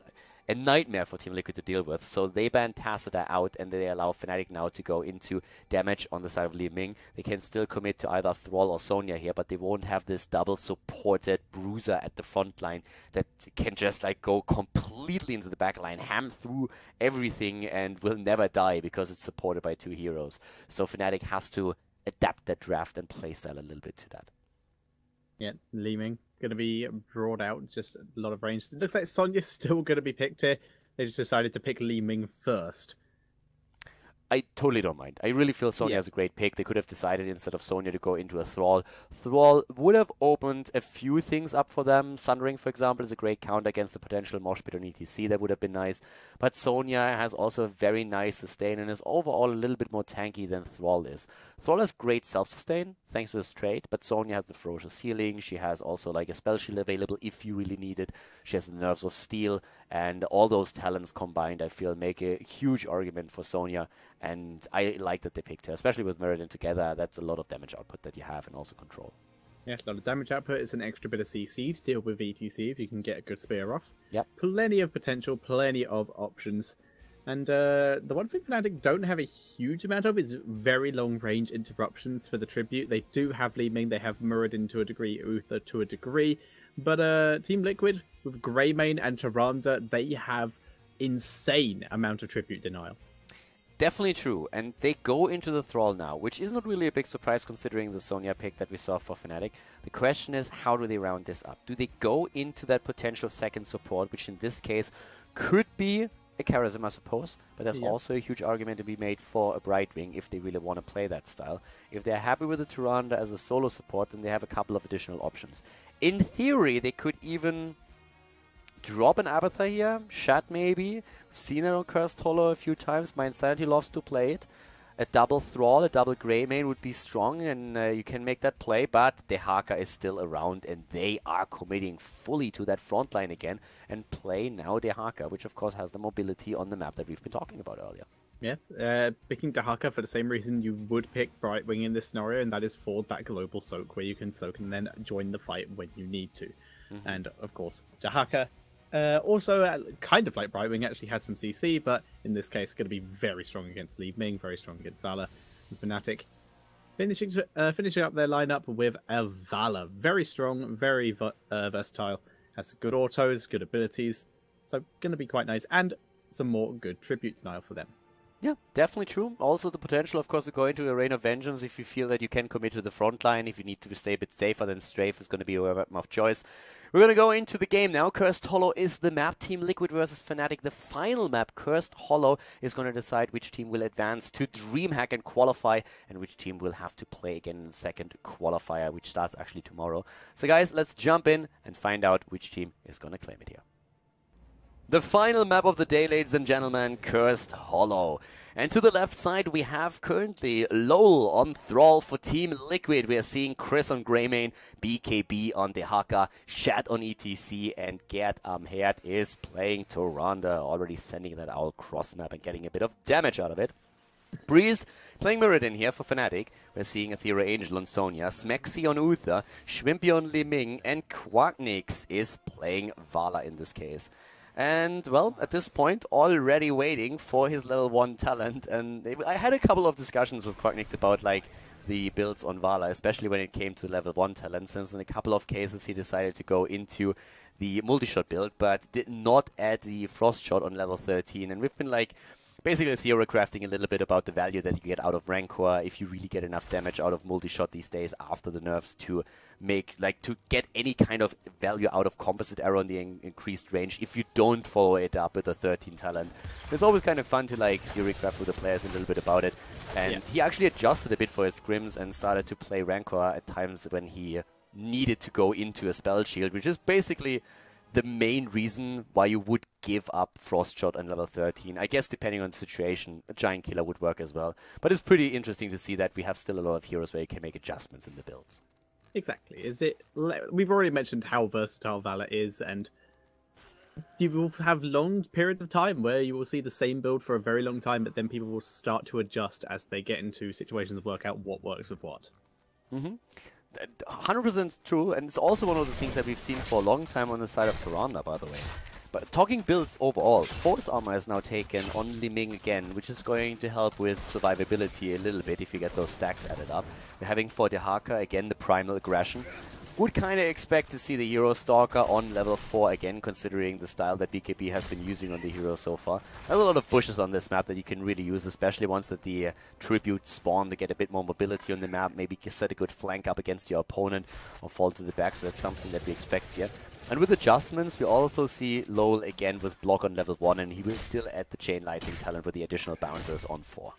a nightmare for Team Liquid to deal with. So they ban Tassadar out and they allow Fnatic now to go into damage on the side of Li Ming. They can still commit to either Thrall or Sonya here, but they won't have this double supported bruiser at the front line that can just like go completely into the back line, ham through everything and will never die because it's supported by two heroes. So Fnatic has to adapt that draft and playstyle a little bit to that. Yeah, Li Ming going to be brought out. Just a lot of range. It looks like Sonya's still going to be picked here. They just decided to pick Li Ming first. I totally don't mind. I really feel Sonya Yeah. is a great pick. They could have decided instead of Sonya to go into a Thrall. Thrall would have opened a few things up for them. Sundering, for example, is a great counter against the potential Mosh Pit on ETC. That would have been nice. But Sonya has also a very nice sustain and is overall a little bit more tanky than Thrall is. Has great self-sustain thanks to his trade, but Sonya has the ferocious healing. She has also like a spell shield available if you really need it. She has the nerves of steel, and all those talents combined, I feel, make a huge argument for Sonya. And I like that they picked her, especially with Muradin together. That's a lot of damage output that you have, and also control. Yeah, a lot of damage output. It's an extra bit of CC to deal with ETC if you can get a good spear off. Yep. Plenty of potential, plenty of options. And uh, the one thing Fnatic don't have a huge amount of is very long range interruptions for the tribute. They do have Li Ming, they have Muradin to a degree, Uther to a degree. But uh, Team Liquid with Greymane and Tyrande, they have insane amount of tribute denial. Definitely true, and they go into the Thrall now, which is not really a big surprise considering the Sonya pick that we saw for Fnatic. The question is, how do they round this up? Do they go into that potential second support, which in this case could be a Kharazim, I suppose, but there's Yeah. also a huge argument to be made for a Brightwing if they really want to play that style. If they're happy with the Tyrande as a solo support, then they have a couple of additional options. In theory, they could even drop an Abathur here, Shad maybe. We've seen it on Cursed Hollow a few times. My Insanity loves to play it. A double Thrall, a double Greymane would be strong, and uh, you can make that play, but Dehaka is still around, and they are committing fully to that front line again, and play now Dehaka, which of course has the mobility on the map that we've been talking about earlier. Yeah, uh, picking Dehaka for the same reason you would pick Brightwing in this scenario, and that is for that global soak where you can soak and then join the fight when you need to. And of course, Dehaka, uh, also uh, kind of like Brightwing, actually has some CC, but in this case, going to be very strong against Li Ming, very strong against Valla and Fnatic. Finishing uh, finishing up their lineup with a Valla, very strong, very uh, versatile, has good autos, good abilities, so going to be quite nice, and some more good tribute denial for them. Yeah, definitely true. Also, the potential, of course, to go into a Rain of Vengeance if you feel that you can commit to the front line. If you need to stay a bit safer, then Strafe is going to be your weapon of choice. We're going to go into the game now. Cursed Hollow is the map. Team Liquid versus Fnatic, the final map. Cursed Hollow is going to decide which team will advance to DreamHack and qualify, and which team will have to play again in the second qualifier, which starts actually tomorrow. So, guys, let's jump in and find out which team is going to claim it here. The final map of the day, ladies and gentlemen, Cursed Hollow. And to the left side, we have currently Lowell on Thrall for Team Liquid. We are seeing Chris on Greymane, BKB on Dehaka, Shad on ETC, and Gerd Amherd is playing Tyrande, already sending that out cross map and getting a bit of damage out of it. Breeze playing Muradin here for Fnatic. We're seeing Ethereal Angel on Sonya, Smexy on Uther, Schwimpy on Li Ming, and Quacknix is playing Valla in this case. And, well, at this point, already waiting for his level 1 talent. And I had a couple of discussions with Quacknix about, like, the builds on Valla, especially when it came to level 1 talent, since in a couple of cases he decided to go into the multi-shot build, but did not add the frost shot on level 13. And we've been, like, basically theory crafting a little bit about the value that you get out of Rancor if you really get enough damage out of multi-shot these days after the nerfs to make like to get any kind of value out of composite arrow in the in- increased range if you don't follow it up with a 13 talent. It's always kind of fun to like theory craft with the players a little bit about it. And Yeah. he actually adjusted a bit for his scrims and started to play Rancor at times when he needed to go into a spell shield, which is basically the main reason why you would give up Frost Shot on level 13. I guess depending on the situation, a Giant Killer would work as well. But it's pretty interesting to see that we have still a lot of heroes where you can make adjustments in the builds. Exactly. Is it? We've already mentioned how versatile Valla is, and you will have long periods of time where you will see the same build for a very long time, but then people will start to adjust as they get into situations and work out what works with what. Mm-hmm. 100% true, and it's also one of the things that we've seen for a long time on the side of Tyrande, by the way. But talking builds overall, Force Armor is now taken on Li Ming again, which is going to help with survivability a little bit if you get those stacks added up. We're having for Dehaka again the Primal Aggression. Would kind of expect to see the Hero Stalker on level 4 again, considering the style that BKB has been using on the hero so far. There's a lot of bushes on this map that you can really use, especially once that the uh, Tribute spawn to get a bit more mobility on the map, maybe set a good flank up against your opponent or fall to the back, so that's something that we expect here. And with adjustments, we also see Lowell again with block on level 1, and he will still add the Chain Lightning talent with the additional bouncers on 4.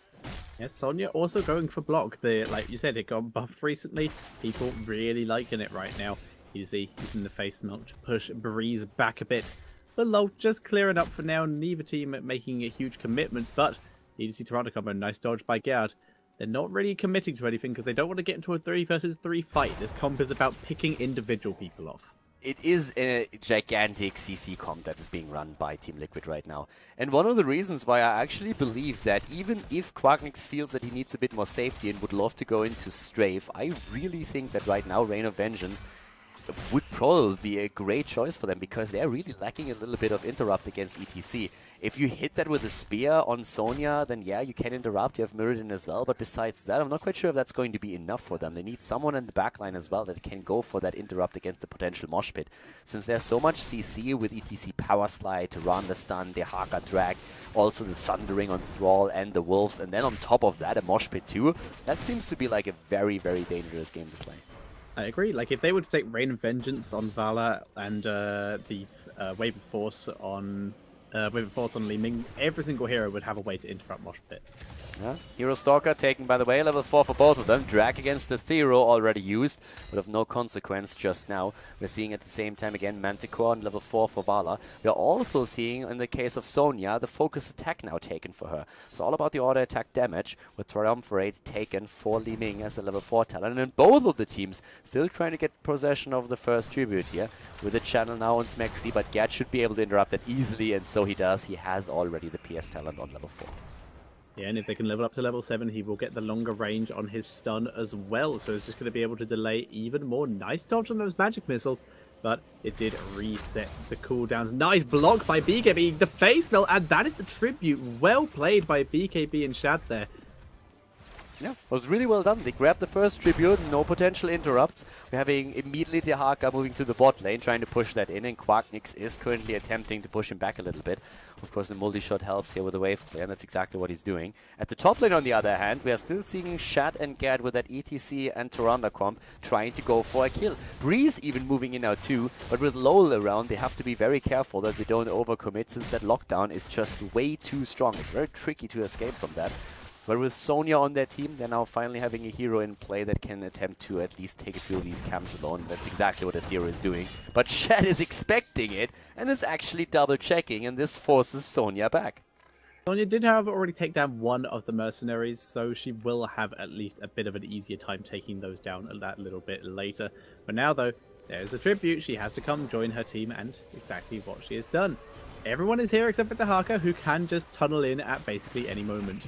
Yes, Sonya also going for block. The like you said, it got buffed recently. People really liking it right now. You see, he's in the face melt to push Breeze back a bit. But low, just clearing up for now. Neither team making a huge commitments, but ETC Tyrande combo, nice dodge by Gerd. They're not really committing to anything because they don't want to get into a 3 versus 3 fight. This comp is about picking individual people off it is a gigantic CC comp that is being run by Team Liquid right now. And one of the reasons why I actually believe that even if Quacknix feels that he needs a bit more safety and would love to go into Strafe, I really think that right now Rain of Vengeance would probably be a great choice for them because they're really lacking a little bit of interrupt against ETC. If you hit that with a spear on Sonya, then yeah, you can interrupt. You have Muradin as well, but besides that, I'm not quite sure if that's going to be enough for them. They need someone in the backline as well that can go for that interrupt against the potential mosh pit. Since there's so much CC with ETC Power Slide, the Stun, the Haka Drag, also the Sundering on Thrall and the Wolves, and then on top of that, a mosh pit too, that seems to be like a very, very dangerous game to play. I agree. Like if they were to take Rain of Vengeance on Valla and uh, the uh, Wave of Force on uh, Wave of Force on Li Ming, every single hero would have a way to interrupt Mosh Pit. Yeah. Hero Stalker taken, by the way, level 4 for both of them. Drag against the Thero already used, but of no consequence just now. We're seeing at the same time again Manticore on level 4 for Valla. We're also seeing, in the case of Sonya, the focus attack now taken for her. It's all about the auto attack damage, with Triumvirate taken for Li Ming as a level 4 talent. And both of the teams still trying to get possession of the first tribute here, with the channel now on Smexy, but Gad should be able to interrupt that easily, and so he does. He has already the PS talent on level 4. Yeah, and if they can level up to level 7, he will get the longer range on his stun as well. So it's just going to be able to delay even more. Nice dodge on those magic missiles, but it did reset the cooldowns. Nice block by BKB, the face melt, and that is the tribute. Well played by BKB and Shad there. Yeah, it was really well done. They grabbed the first tribute, no potential interrupts. We're having immediately the Haka moving to the bot lane, trying to push that in, and Quacknix is currently attempting to push him back a little bit. Of course, the multi-shot helps here with the wave play, and that's exactly what he's doing. At the top lane, on the other hand, we are still seeing Shad and Gad with that ETC and Tyrande comp trying to go for a kill. Breeze even moving in now too, but with Lowell around, they have to be very careful that they don't overcommit since that lockdown is just way too strong. It's very tricky to escape from that. But with Sonya on their team, they're now finally having a hero in play that can attempt to at least take a few of these camps alone. That's exactly what Aethera is doing. But Shad is expecting it and is actually double checking, and this forces Sonya back. Sonya did, however, already take down one of the mercenaries, so she will have at least a bit of an easier time taking those down a that little bit later. But now, though, there's a tribute. She has to come join her team, and exactly what she has done. Everyone is here except for Dehaka, who can just tunnel in at basically any moment.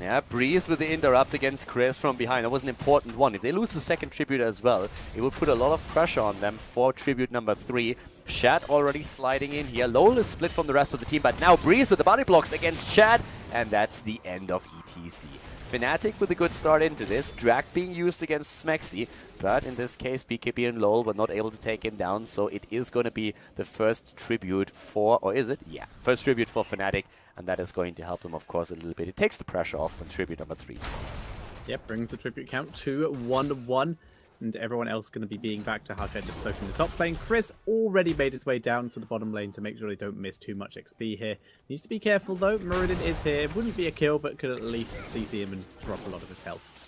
Yeah, Breeze with the interrupt against Chris from behind. That was an important one. If they lose the second tribute as well, it will put a lot of pressure on them for tribute number three. Shad already sliding in here. Lowell is split from the rest of the team, but now Breeze with the body blocks against Shad, and that's the end of ETC. Fnatic with a good start into this. Drag being used against Smexy, but in this case, BKB and LoL were not able to take him down, so it is going to be the first tribute for, or is it? Yeah, first tribute for Fnatic and that is going to help them, of course, a little bit. It takes the pressure off when tribute number three Yep, brings the tribute count to 1-1, and everyone else going to be being back to Haka just soaking the top lane. Chris already made his way down to the bottom lane to make sure they don't miss too much XP here. Needs to be careful though, Muradin is here. Wouldn't be a kill, but could at least CC him and drop a lot of his health.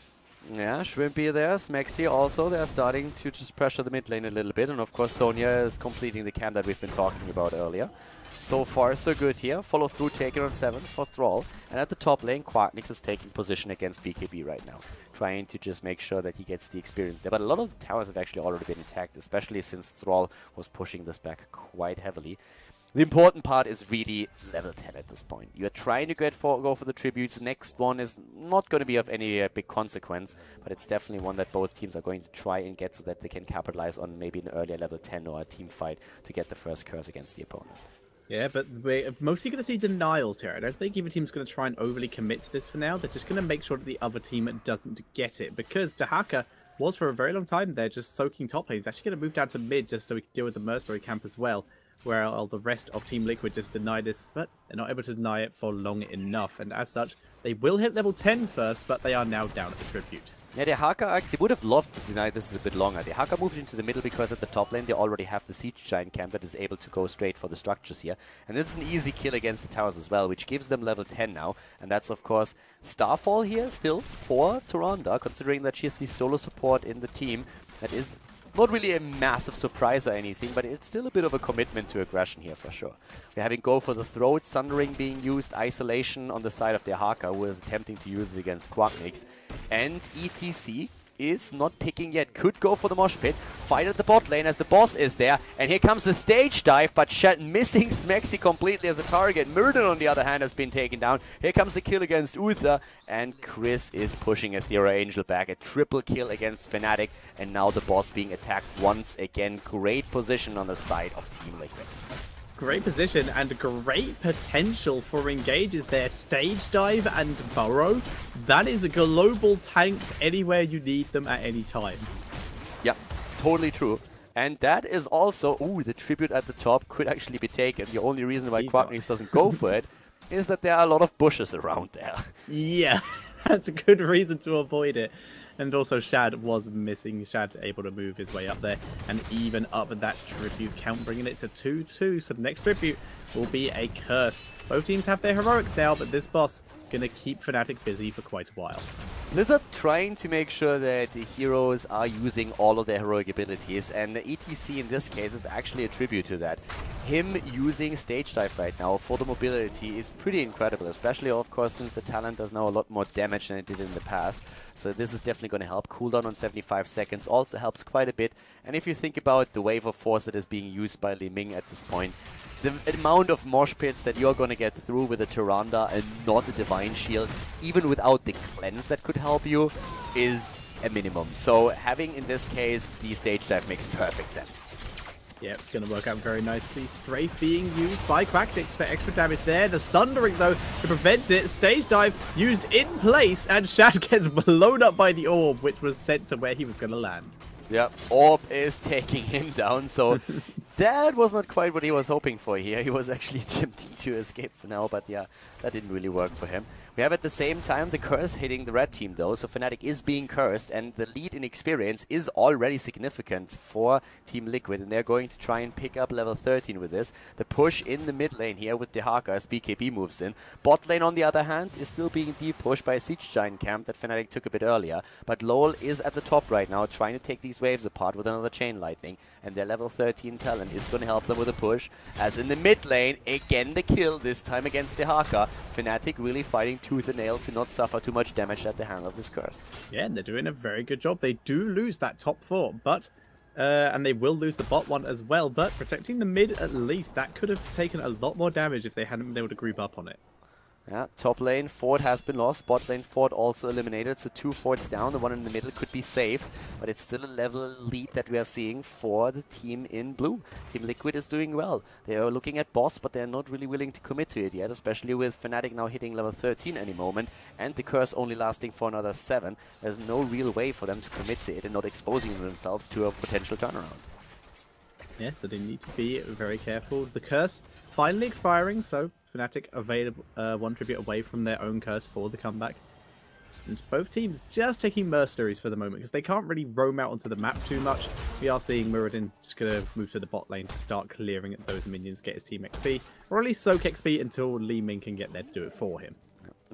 Yeah, Schwimpy there, Smexy also, they're starting to just pressure the mid lane a little bit, and of course Sonya is completing the camp that we've been talking about earlier. So far, so good here. Follow through taken on 7 for Thrall. And at the top lane, Quacknix is taking position against BKB right now. Trying to just make sure that he gets the experience there. But a lot of the towers have actually already been attacked, especially since Thrall was pushing this back quite heavily. The important part is really level 10 at this point. You're trying to get for, go for the tributes. Next one is not going to be of any uh, big consequence, but it's definitely one that both teams are going to try and get so that they can capitalize on maybe an earlier level 10 or a team fight to get the first curse against the opponent. Yeah, but we're mostly going to see denials here. I don't think either team's going to try and overly commit to this for now. They're just going to make sure that the other team doesn't get it. Because Dehaka was for a very long time there just soaking top lane. He's actually going to move down to mid just so we can deal with the mercenary camp as well. Where all the rest of Team Liquid just deny this, but they're not able to deny it for long enough. And as such, they will hit level 10 first, but they are now down at the Tribute. Yeah, the Haka, act they would have loved to deny this is a bit longer. The Haka moved into the middle because at the top lane they already have the Siege Giant camp that is able to go straight for the structures here. And this is an easy kill against the towers as well, which gives them level 10 now. And that's of course Starfall here still for Tyrande, considering that she's the solo support in the team. That is not really a massive surprise or anything, but it's still a bit of a commitment to aggression here for sure. We're having go for the throat, Sundering being used, Isolation on the side of the Haka, who is attempting to use it against Quacknix. And ETC is not picking yet. Could go for the mosh pit. Fight at the bot lane as the boss is there. And here comes the stage dive, but Shad missing Smexy completely as a target. Muradin, on the other hand, has been taken down. Here comes the kill against Uther. And Chris is pushing Ethereal Angel back. A triple kill against Fnatic. And now the boss being attacked once again. Great position on the side of Team Liquid. Great position and great potential for engages there. Stage dive and burrow. That is a global tanks anywhere you need them at any time. Yeah, totally true. And that is also, ooh, the tribute at the top could actually be taken. The only reason why Quacknix doesn't go for it is that there are a lot of bushes around there. Yeah, that's a good reason to avoid it. And also Shad was missing. Shad able to move his way up there and even up that tribute count, bringing it to 2-2. So the next tribute will be a curse. Both teams have their heroics now, but this boss gonna keep Fnatic busy for quite a while. Blizzard trying to make sure that the heroes are using all of their heroic abilities, and ETC in this case is actually a tribute to that. Him using Stage Dive right now for the mobility is pretty incredible, especially of course since the talent does now a lot more damage than it did in the past. So this is definitely going to help. Cooldown on 75 seconds also helps quite a bit. And if you think about the wave of force that is being used by Li Ming at this point, the amount of mosh pits that you're going to get through with a Tyrande and not a Divine Shield, even without the cleanse that could help you, is a minimum. So having, in this case, the stage dive makes perfect sense. Yeah, it's going to work out very nicely. Strafe being used by Quacknix for extra damage there. The Sundering, though, to prevent it. Stage Dive used in place, and Shad gets blown up by the Orb, which was sent to where he was going to land. Yeah, Orb is taking him down, so that was not quite what he was hoping for here. He was actually attempting to escape for now, but yeah, that didn't really work for him. We have at the same time the curse hitting the red team though, so Fnatic is being cursed and the lead in experience is already significant for Team Liquid and they're going to try and pick up level 13 with this. The push in the mid lane here with Dehaka as BKB moves in. Bot lane on the other hand is still being deep pushed by a Siege Giant camp that Fnatic took a bit earlier, but Lowell is at the top right now trying to take these waves apart with another Chain Lightning and their level 13 talent is going to help them with a push. As in the mid lane, again the kill, this time against Dehaka. Fnatic really fighting tooth and nail to not suffer too much damage at the hand of this curse. Yeah, and they're doing a very good job. They do lose that top four, but uh, and they will lose the bot one as well, but protecting the mid at least, that could have taken a lot more damage if they hadn't been able to group up on it. Yeah, top lane, Ford has been lost. Bot lane, Ford also eliminated. So two Fords down. The one in the middle could be safe. But it's still a level lead that we are seeing for the team in blue. Team Liquid is doing well. They are looking at boss, but they're not really willing to commit to it yet. Especially with Fnatic now hitting level 13 any moment. And the curse only lasting for another 7. There's no real way for them to commit to it and not exposing themselves to a potential turnaround. Yeah, so they need to be very careful. The curse finally expiring, so Fnatic available uh, one tribute away from their own curse for the comeback. And both teams just taking mercenaries for the moment because they can't really roam out onto the map too much. We are seeing Muradin just going to move to the bot lane to start clearing those minions, get his team XP, or at least soak XP until Li Ming can get there to do it for him.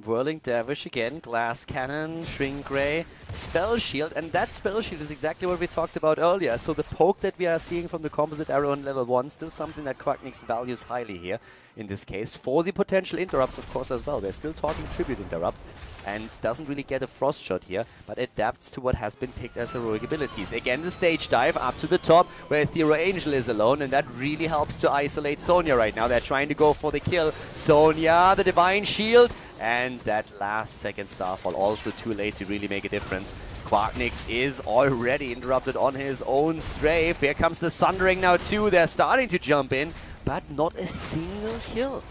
Whirling Dervish again, Glass Cannon, Shrink Ray, Spell Shield, and that Spell Shield is exactly what we talked about earlier. So the poke that we are seeing from the Composite Arrow on level 1, still something that Quacknix values highly here, in this case, for the potential interrupts of course as well. They're still talking Tribute Interrupt, and doesn't really get a Frost Shot here, but adapts to what has been picked as heroic abilities. Again, the stage dive up to the top, where Ethereal Angel is alone, and that really helps to isolate Sonya right now. They're trying to go for the kill. Sonya, the Divine Shield, and that last second Starfall also too late to really make a difference. Quacknix is already interrupted on his own strafe. Here comes the Sundering now too. They're starting to jump in, but not a single kill.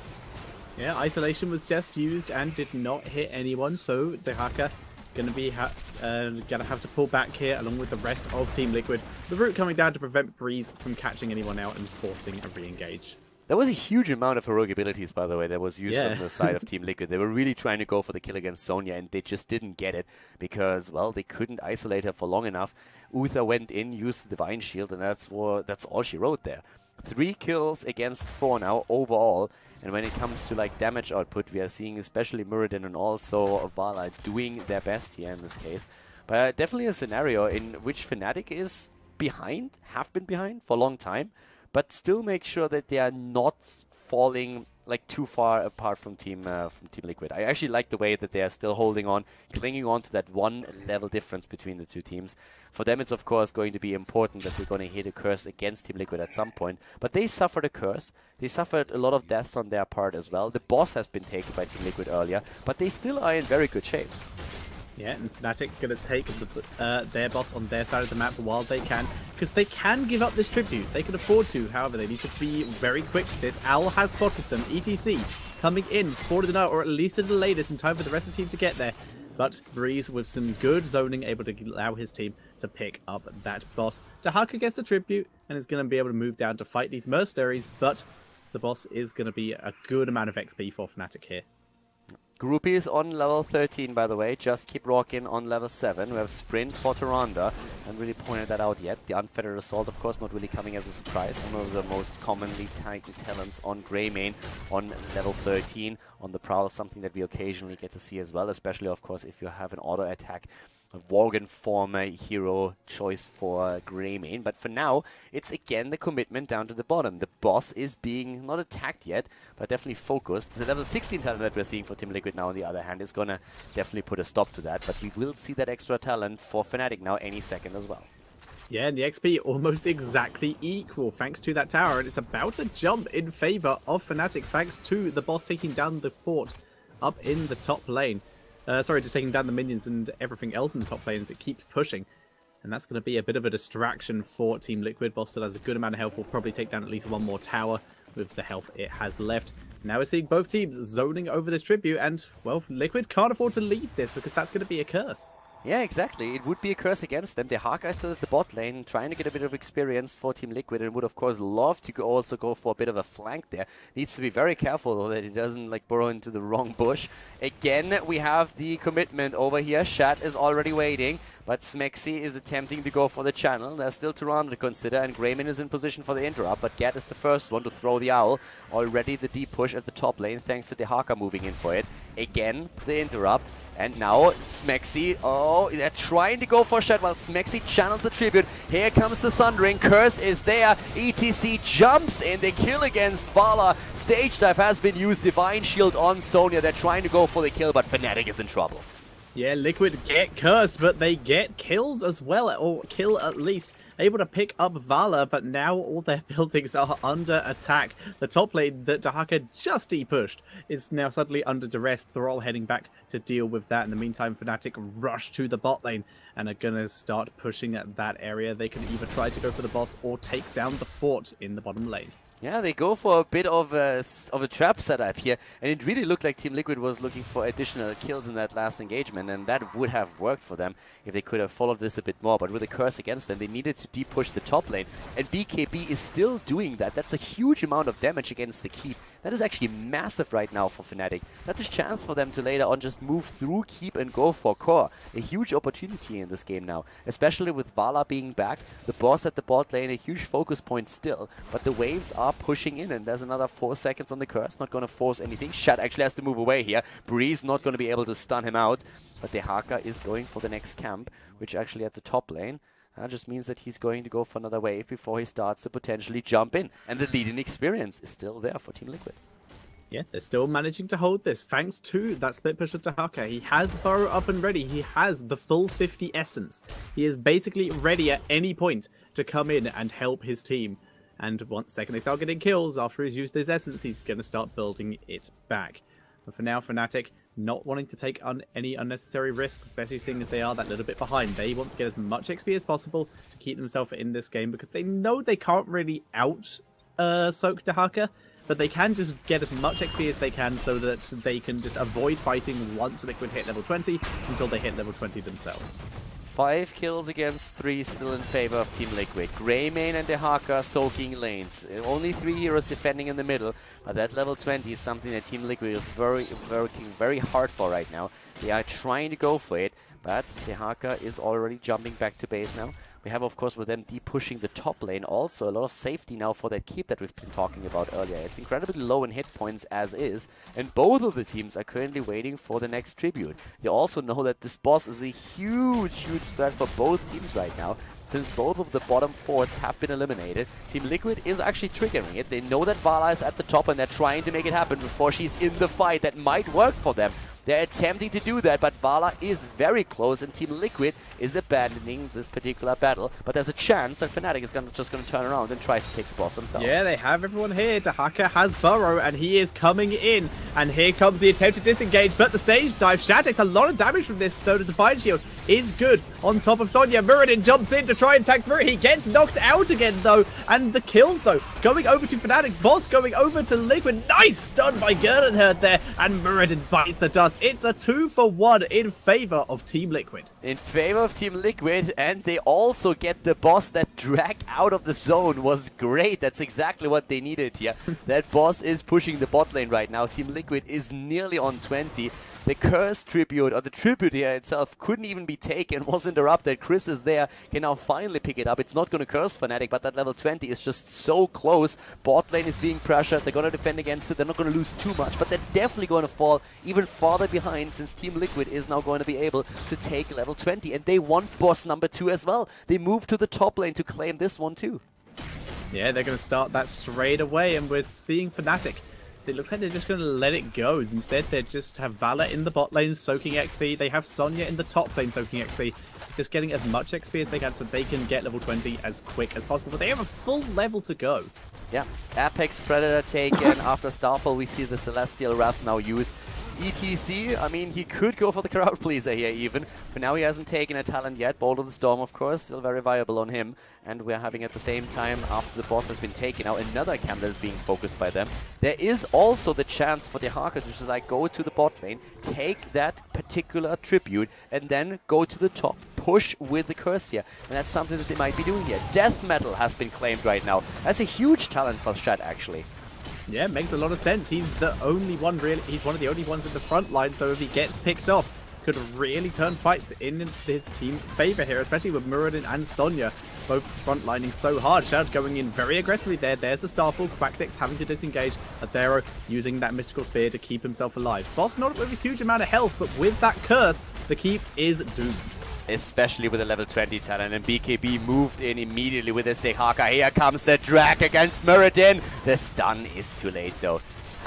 Yeah, isolation was just used and did not hit anyone, so the Dehaka gonna be ha uh, gonna have to pull back here along with the rest of Team Liquid. The root coming down to prevent Breeze from catching anyone out and forcing a re-engage. There was a huge amount of heroic abilities, by the way, that was used Yeah. on the side of Team Liquid. They were really trying to go for the kill against Sonya, and they just didn't get it because, well, they couldn't isolate her for long enough. Uther went in, used the Divine Shield, and that's what that's all she wrote there. Three kills against four now overall. And when it comes to like damage output, we are seeing especially Muradin and also Valla doing their best here in this case. But uh, definitely a scenario in which Fnatic is behind, have been behind for a long time, but still make sure that they are not falling like too far apart from team uh, from team liquid. I actually like the way that they are still holding on clinging on to that one level difference between the two teams. For them it's of course going to be important that they're going to hit a curse against team liquid at some point but they suffered a curse. They suffered a lot of deaths on their part as well. The boss has been taken by team liquid earlier but they still are in very good shape Yeah, and Fnatic going to take the, uh, their boss on their side of the map while they can, because they can give up this tribute. They can afford to, however, they need to be very quick. This Owl has spotted them. ETC coming in, forward the night, or at least to delay this in time for the rest of the team to get there. But Breeze, with some good zoning, able to allow his team to pick up that boss. Dehaka gets the tribute and is going to be able to move down to fight these mercenaries, but the boss is going to be a good amount of XP for Fnatic here. Groupies on level 13, by the way. Just keep rocking on level 7. We have Sprint for Tyrande. Haven't really pointed that out yet. The Unfettered Assault, of course, not really coming as a surprise. One of the most commonly tagged talents on Greymane on level 13. On the Prowl, something that we occasionally get to see as well, especially, of course, if you have an auto attack Worgen former hero choice for Greymane. But for now, it's again the commitment down to the bottom. The boss is being not attacked yet, but definitely focused. The level 16 talent that we're seeing for Team Liquid now, on the other hand, is going to definitely put a stop to that. But we will see that extra talent for Fnatic now any second as well. Yeah, and the XP almost exactly equal thanks to that tower, and it's about to jump in favor of Fnatic thanks to the boss taking down the fort up in the top lane. Uh, sorry, just taking down the minions and everything else in the top lane as it keeps pushing. And that's going to be a bit of a distraction for Team Liquid. Boss still has a good amount of health. Will probably take down at least one more tower with the health it has left. Now we're seeing both teams zoning over this tribute. And, well, Liquid can't afford to leave this because that's going to be a curse. Yeah, exactly. It would be a curse against them. The Hawkeye still at the bot lane, trying to get a bit of experience for Team Liquid, and would of course love to go also go for a bit of a flank there. Needs to be very careful though that he doesn't like burrow into the wrong bush. Again, we have the commitment over here. Shad is already waiting. But Smexy is attempting to go for the channel. There's still Tyrande to consider, and Greymane is in position for the interrupt, but Gat is the first one to throw the Owl. Already the deep push at the top lane, thanks to Dehaka moving in for it. Again, the interrupt. And now Smexy, oh, they're trying to go for shot while Smexy channels the tribute. Here comes the Sundering, Curse is there, ETC jumps in, the kill against Valla. Stage dive has been used, Divine Shield on Sonya. They're trying to go for the kill, but Fnatic is in trouble. Yeah, Liquid get cursed, but they get kills as well, or kill at least. Able to pick up Valla, but now all their buildings are under attack. The top lane that Dehaka just de-pushed is now suddenly under duress. They're all heading back to deal with that. In the meantime, Fnatic rush to the bot lane and are gonna start pushing at that area. They can either try to go for the boss or take down the fort in the bottom lane. Yeah, they go for a bit of a, of a trap setup here, and it really looked like Team Liquid was looking for additional kills in that last engagement, and that would have worked for them if they could have followed this a bit more. But with a curse against them, they needed to deep push the top lane, and BKB is still doing that. That's a huge amount of damage against the keep. That is actually massive right now for Fnatic. That's a chance for them to later on just move through keep and go for core. A huge opportunity in this game now, especially with Valla being back, the boss at the bot lane, a huge focus point still, but the waves are pushing in and there's another 4 seconds on the curse, not going to force anything. Shad actually has to move away here. Breeze not going to be able to stun him out, but Dehaka is going for the next camp, which actually at the top lane. That just means that he's going to go for another wave before he starts to potentially jump in. And the leading experience is still there for Team Liquid. Yeah, they're still managing to hold this thanks to that split push of Dehaka. He has Burrow up and ready. He has the full 50 essence. He is basically ready at any point to come in and help his team. And once second they start getting kills after he's used his essence, he's going to start building it back. But for now, Fnatic not wanting to take on any unnecessary risks, especially seeing as they are that little bit behind. They want to get as much XP as possible to keep themselves in this game because they know they can't really out uh, soak Dehaka, but they can just get as much XP as they can so that they can just avoid fighting once Liquid hit level 20 until they hit level 20 themselves. Five kills against three still in favor of Team Liquid. Greymane and Dehaka soaking lanes. Uh, only three heroes defending in the middle, but that level 20 is something that Team Liquid is very working very hard for right now. They are trying to go for it, but Dehaka is already jumping back to base now. We have, of course, with them deep pushing the top lane also a lot of safety now for that keep that we've been talking about earlier. It's incredibly low in hit points as is, and both of the teams are currently waiting for the next tribute. They also know that this boss is a huge, huge threat for both teams right now since both of the bottom forts have been eliminated. Team Liquid is actually triggering it. They know that Valla is at the top and they're trying to make it happen before she's in the fight. That might work for them. They're attempting to do that, but Valla is very close, and Team Liquid is abandoning this particular battle. But there's a chance that Fnatic is gonna, just going to turn around and try to take the boss themselves. Yeah, they have everyone here. Dehaka has Burrow, and he is coming in. And here comes the attempt to disengage, but the stage dive. Shad takes a lot of damage from this, though the Divine Shield is good on top of Sonya. Muradin jumps in to try and tag through. He gets knocked out again, though. And the kills, though, going over to Fnatic. Boss going over to Liquid. Nice stun by Gernot there. And Muradin bites the dust. It's a two for one in favor of Team Liquid. In favor of Team Liquid, and they also get the boss that drag out of the zone was great. That's exactly what they needed here. that boss is pushing the bot lane right now. Team Liquid is nearly on 20 the curse tribute, or the tribute here itself, couldn't even be taken, was interrupted. Chris is there, can now finally pick it up. It's not going to curse Fnatic, but that level 20 is just so close. Bot lane is being pressured, they're going to defend against it, they're not going to lose too much, but they're definitely going to fall even farther behind since Team Liquid is now going to be able to take level 20, and they want boss number 2 as well. They move to the top lane to claim this one too. Yeah, they're going to start that straight away, and we're seeing Fnatic it looks like they're just going to let it go. Instead, they just have Valla in the bot lane soaking XP. They have Sonya in the top lane soaking XP. Just getting as much XP as they can so they can get level 20 as quick as possible. But they have a full level to go. Yeah, Apex Predator taken. After Starfall, we see the Celestial Wrath now used. ETC, I mean, he could go for the crowd pleaser here even. For now, he hasn't taken a talent yet. Bolt of the Storm, of course, still very viable on him. And we're having at the same time, after the boss has been taken out, another camp that is being focused by them. There is also the chance for the Harker to just like go to the bot lane, take that particular tribute, and then go to the top push with the curse here. And that's something that they might be doing here. Death Metal has been claimed right now. That's a huge talent for Shad, actually. Yeah, makes a lot of sense. He's the only one really. He's one of the only ones in the front line. So if he gets picked off, could really turn fights in his team's favor here, especially with Muradin and Sonya both frontlining so hard. Shad going in very aggressively there. There's the Starfall. Quacknix having to disengage. Athero using that Mystical Spear to keep himself alive. Boss not with a huge amount of health, but with that curse, the keep is doomed especially with a level 20 talent. And BKB moved in immediately with his Dehaka. Here comes the drag against Muradin. The stun is too late though.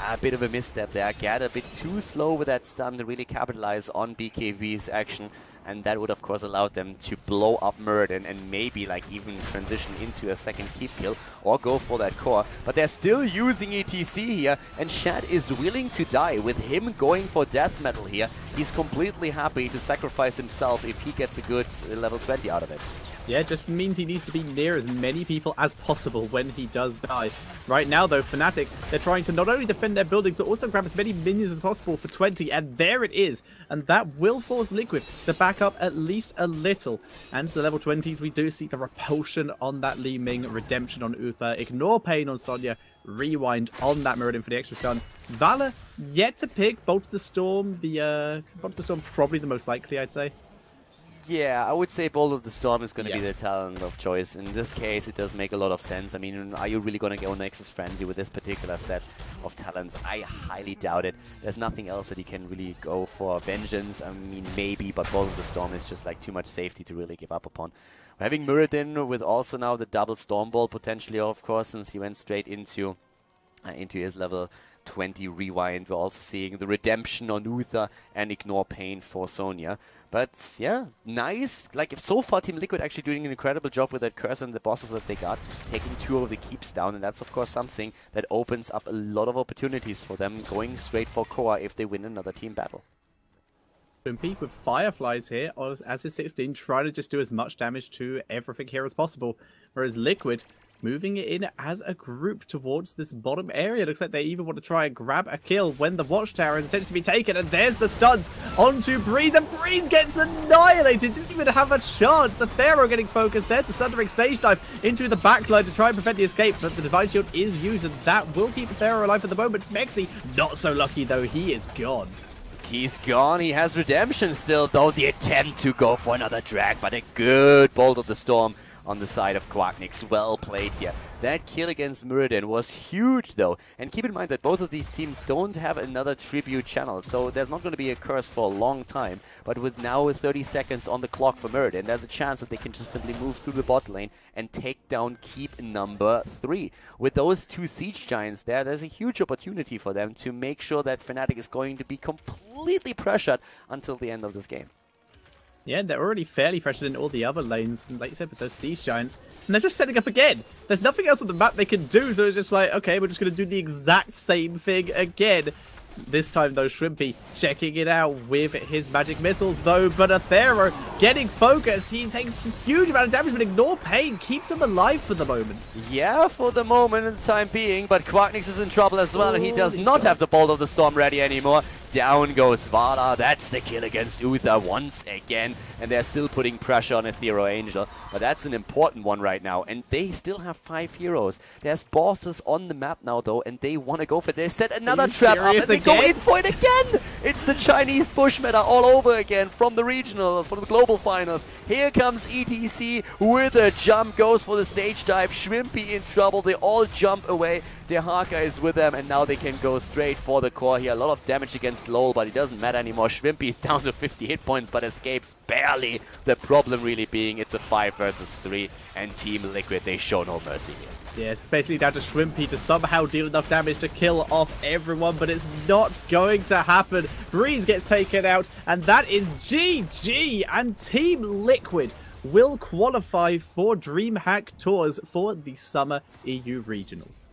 A bit of a misstep there. Get a bit too slow with that stun to really capitalize on BKB's action and that would of course allow them to blow up Muradin and maybe like even transition into a second keep kill or go for that core. But they're still using ETC here and Shad is willing to die with him going for death metal here. He's completely happy to sacrifice himself if he gets a good uh, level 20 out of it. Yeah, just means he needs to be near as many people as possible when he does die. Right now, though, Fnatic, they're trying to not only defend their building, but also grab as many minions as possible for 20, and there it is. And that will force Liquid to back up at least a little. And to the level 20s, we do see the repulsion on that Li Ming, redemption on Uther, ignore pain on Sonya, rewind on that Muradin for the extra stun. Valla, yet to pick Bolt of the Storm, the uh, Bolt of the Storm probably the most likely, I'd say. Yeah, I would say Bolt of the Storm is going to yeah. be the talent of choice. In this case, it does make a lot of sense. I mean, are you really going to go Nexus Frenzy with this particular set of talents? I highly doubt it. There's nothing else that he can really go for. Vengeance, I mean, maybe, but Bolt of the Storm is just like too much safety to really give up upon. We're having Muradin with also now the double Storm Bolt potentially, of course, since he went straight into uh, into his level 20 rewind. We're also seeing the redemption on Uther and ignore pain for Sonya. But yeah, nice. Like if so far Team Liquid actually doing an incredible job with that curse and the bosses that they got, taking two of the keeps down, and that's of course something that opens up a lot of opportunities for them going straight for core if they win another team battle. Peak with Fireflies here as his 16, trying to just do as much damage to everything here as possible. Whereas Liquid moving it in as a group towards this bottom area. Looks like they even want to try and grab a kill when the watchtower is intended to be taken. And there's the stuns onto Breeze, and Breeze gets annihilated. Didn't even have a chance. Athero getting focused. There's a Sundering stage dive into the backline to try and prevent the escape, but the Divine Shield is used, and that will keep Athero alive for the moment. Smexy, not so lucky though. He is gone. He's gone. He has redemption still, though. The attempt to go for another drag, but a good Bolt of the Storm on the side of Quacknix. Well played here. That kill against Muradin was huge though. And keep in mind that both of these teams don't have another tribute channel, so there's not going to be a curse for a long time. But with now 30 seconds on the clock for Muradin, there's a chance that they can just simply move through the bot lane and take down keep number 3. With those two Siege Giants there, there's a huge opportunity for them to make sure that Fnatic is going to be completely pressured until the end of this game. Yeah, they're already fairly pressured in all the other lanes, like you said, with those Siege Giants. And they're just setting up again. There's nothing else on the map they can do, so it's just like, okay, we're just going to do the exact same thing again. This time, though, Schwimpy checking it out with his magic missiles, though. But Athero getting focused. He takes a huge amount of damage, but ignore pain keeps him alive for the moment. Yeah, for the moment in the time being. But Quacknix is in trouble as well, and he does not have the Bolt of the Storm ready anymore. Down goes Valla. That's the kill against Uther once again. And they're still putting pressure on Ethereal Angel. But that's an important one right now. And they still have five heroes. There's bosses on the map now, though, and they want to go for it. They set another trap up, and they again? go in for it again! It's the Chinese push meta all over again from the regionals, from the global finals. Here comes ETC with a jump, goes for the stage dive. Schwimpy in trouble. They all jump away. Dehaka is with them, and now they can go straight for the core here. A lot of damage against LOL, but it doesn't matter anymore. Schwimpy is down to 50 hit points, but escapes barely. The problem really being it's a 5 versus 3, and Team Liquid, they show no mercy here. Yeah, it's basically down to Schwimpy to somehow deal enough damage to kill off everyone, but it's not going to happen. Breeze gets taken out, and that is GG, and Team Liquid will qualify for DreamHack Tours for the Summer EU Regionals.